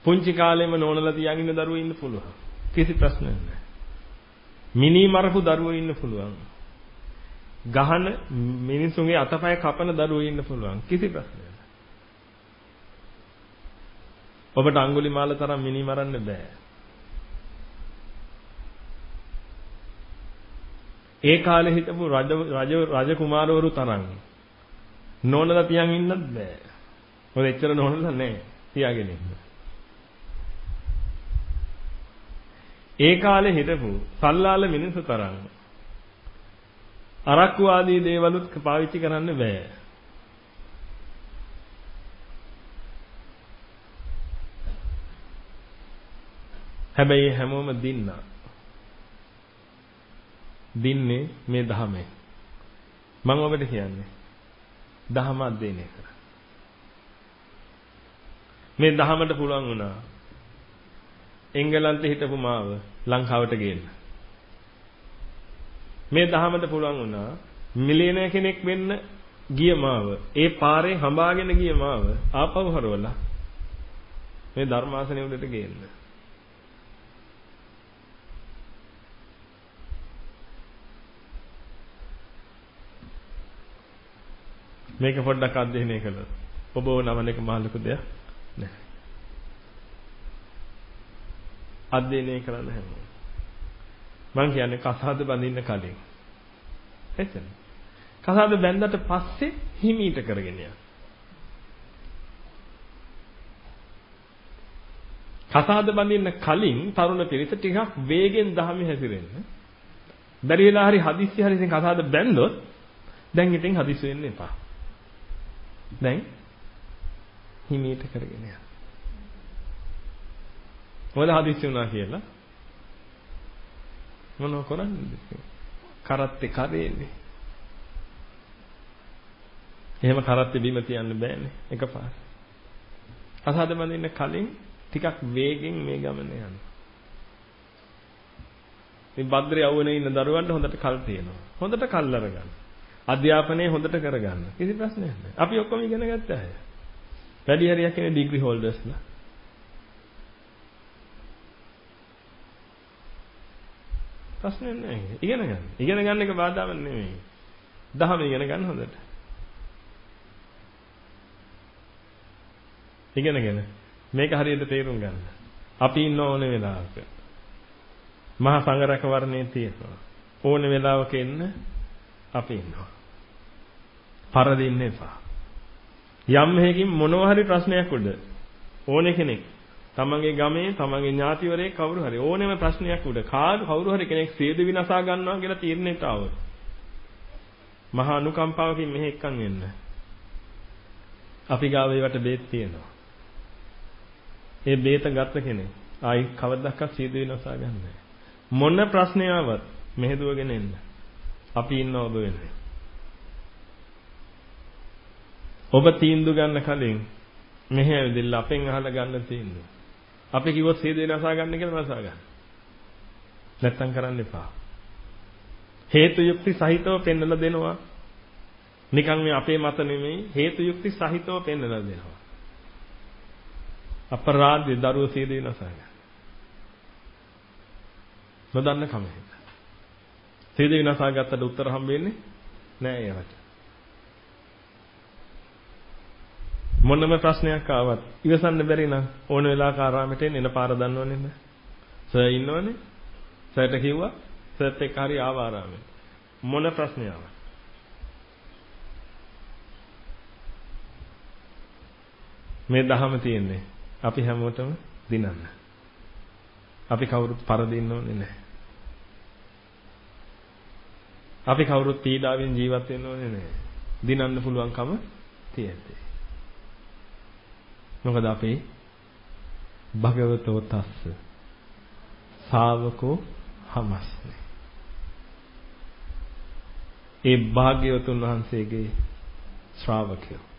පුංචි කාලෙම නෝනලා තියාගෙන ඉන්න දරුවෝ ඉන්න පුළුවන්. කිසි ප්‍රශ්නයක් නැහැ. මිනි මරපු දරුවෝ ඉන්න පුළුවන්. ගහන මිනිසුන්ගේ අතපය කපන දරුවෝ ඉන්න පුළුවන්. කිසි ප්‍රශ්නයක් නැහැ. ඔබට අඟුලිමාල තරම් මිනි මරන්න බෑ. ඒ කාලේ හිටපු රජ රජ රජ කුමාරවරු තරම් නෝනලා තියන් ඉන්නත් බෑ. මොකද එච්චර නෝනලා නැහැ. තියාගෙන ඉන්න. ඒ කාලේ හිටපු සල්ලාල මිනිස්සු තරම් අරක්කු ආදී දේවලුත් පාවිච්චි කරන්න බෑ. හැබැයි හැමෝම දින්නා. දින්නේ මේ ධහමෙන්. මම ඔබට කියන්නේ ධහම අධ්‍යයනය කරා. මේ ධහමට පුළුවන් වුණා එංගලන්තේ හිටපු මාව ලංකාවට ගේන්න. මේ දහමට පුළුවන් වුණා මිලියනර් කෙනෙක් වෙන්න ගිය මාව ඒ පාරේ හඹාගෙන ගිය මාව ආපහු හරවලා මේ ධර්මාසනය උඩට ගේන්න. මේක පොඩ්ඩක් අධ්‍යයනය කළොත් ඔබ නමන එක මහ ලොකු දෙයක් නෑ. අධ්‍යයනය කරන්න හැමෝම. මං කියන්නේ කසාද බඳින්න කලින්. එතන. කසාද බැඳලා පස්සේ හිමීට කරගෙන යන්න. කසාද බඳින්න කලින් තරුණ පිරිස ටිකක් වේගෙන් දහමේ හැසිරෙන්න. බැරි වෙලා හරි හදිස්සි හරි ඉතින් කසාද බැන්දොත් දැන් ඉතින් හදිස්සි වෙන්න එපා. දැන් හිමීට කරගෙන යන්න. මොකද හදිස්සි වුණා කියලා. මොනව කරන්නේද? කරත්තේ කරේනේ. එහෙම කරත්තේ බිම තියන්න බෑනේ එකපාර. අසහද බඳින්න කලින් ටිකක් වේගෙන් මේ ගමන යන්න. මේ භද්‍රය අවුනේ ඉන්න දරුවන්ට හොඳට කල් තියෙනවා. හොඳට කල් අරගන්න. අධ්‍යාපනය හොඳට කරගන්න. කිසි ප්‍රශ්නයක් නැහැ. අපි ඔක්කොම ඉගෙන ගත්තා අය. වැඩි හරියක් ඉන්නේ ඩිග්‍රී හෝල්ඩර්ස්ලා. ප්‍රශ්නයක් නැහැ. ඉගෙන ගන්න. ඉගෙන ගන්න එක බාධාවක් නෙමෙයි. දහම ඉගෙන ගන්න හොඳට. ඉගෙනගෙන මේක හරියට තේරුම් ගන්න. අපි ඉන්න ඕනේ වෙලාවක. මහා සංඝරක වර්ණයේ තියෙනවා. ඕනේ වෙලාවක එන්න අපි ඉන්නවා. පරදින්න එපා. යම් හේකින් මොනවා හරි ප්‍රශ්නයක් උඩ ඕනේ කෙනෙක් තමන්ගේ ගමේ තමන්ගේ ඥාතිවරේ කවුරු හරි ඕනෙම ප්‍රශ්නයක් උඩ කාරු කවුරු හරි කෙනෙක් සියදු විනාසා ගන්නවා කියලා තීරණයට ආවොත් මහා අනුකම්පාවකින් මෙහෙ එක්කන් එන්න. අපි ගාව ඒවට බේත් තියෙනවා. ඒ බේත ගත්ත කෙනෙක් ආයි කවදාවත් සියදු විනාසා ගන්නෑ. මොන ප්‍රශ්නයවත් මෙහෙදුවගෙන එන්න. අපි ඉන්න ඔබ වෙන්නේ. ඔබ තීන්දුව ගන්න කලින් මෙහෙ ඇවිදilla අපෙන් අහලා ගන්න තීන්දුව. අපි කිව්වොත් සීදේ නසා ගන්න කියලා නසා ගන්න. නැත්තම් කරන්න එපා. හේතු යුක්ති සහිතව පෙන්වලා දෙනවා. නිකන් මේ අපේ මත නෙමෙයි හේතු යුක්ති සහිතව පෙන්වලා දෙනවා. අපරාධේ දරුවෝ සීදේ නසා ගන්න. නොදන්න කම හින්දා. සීදේ විනාසා ගත්තට උත්තර හම්බෙන්නේ නෑ ඒවට. මොනම ප්‍රශ්නයක් ආවත් ඉවසන්න බැරි නම් ඕන වෙලාවක ආරාමයට එන්න එන පාර දන්නවනේ නේද? සර් ඉන්නවනේ. සර්ට කිව්වා සර්ත් එක්ක හරි ආව ආරාමයට. මොන ප්‍රශ්නයක් මේ දහම තියෙන්නේ අපි හැමෝටම දිනන්න. අපි කවුරුත් පරදින්න ඕනේ නැහැ. අපි කවුරුත් පීඩාවෙන් ජීවත් වෙන්න ඕනේ නැහැ. දිනන්න පුළුවන්කම තියෙන්නේ. මොකද අපේ භගවතෝ තස්ස ශාවකෝ හමස්නේ. ඒ භාග්‍යවතුන් වහන්සේගේ ශ්‍රාවකයෝ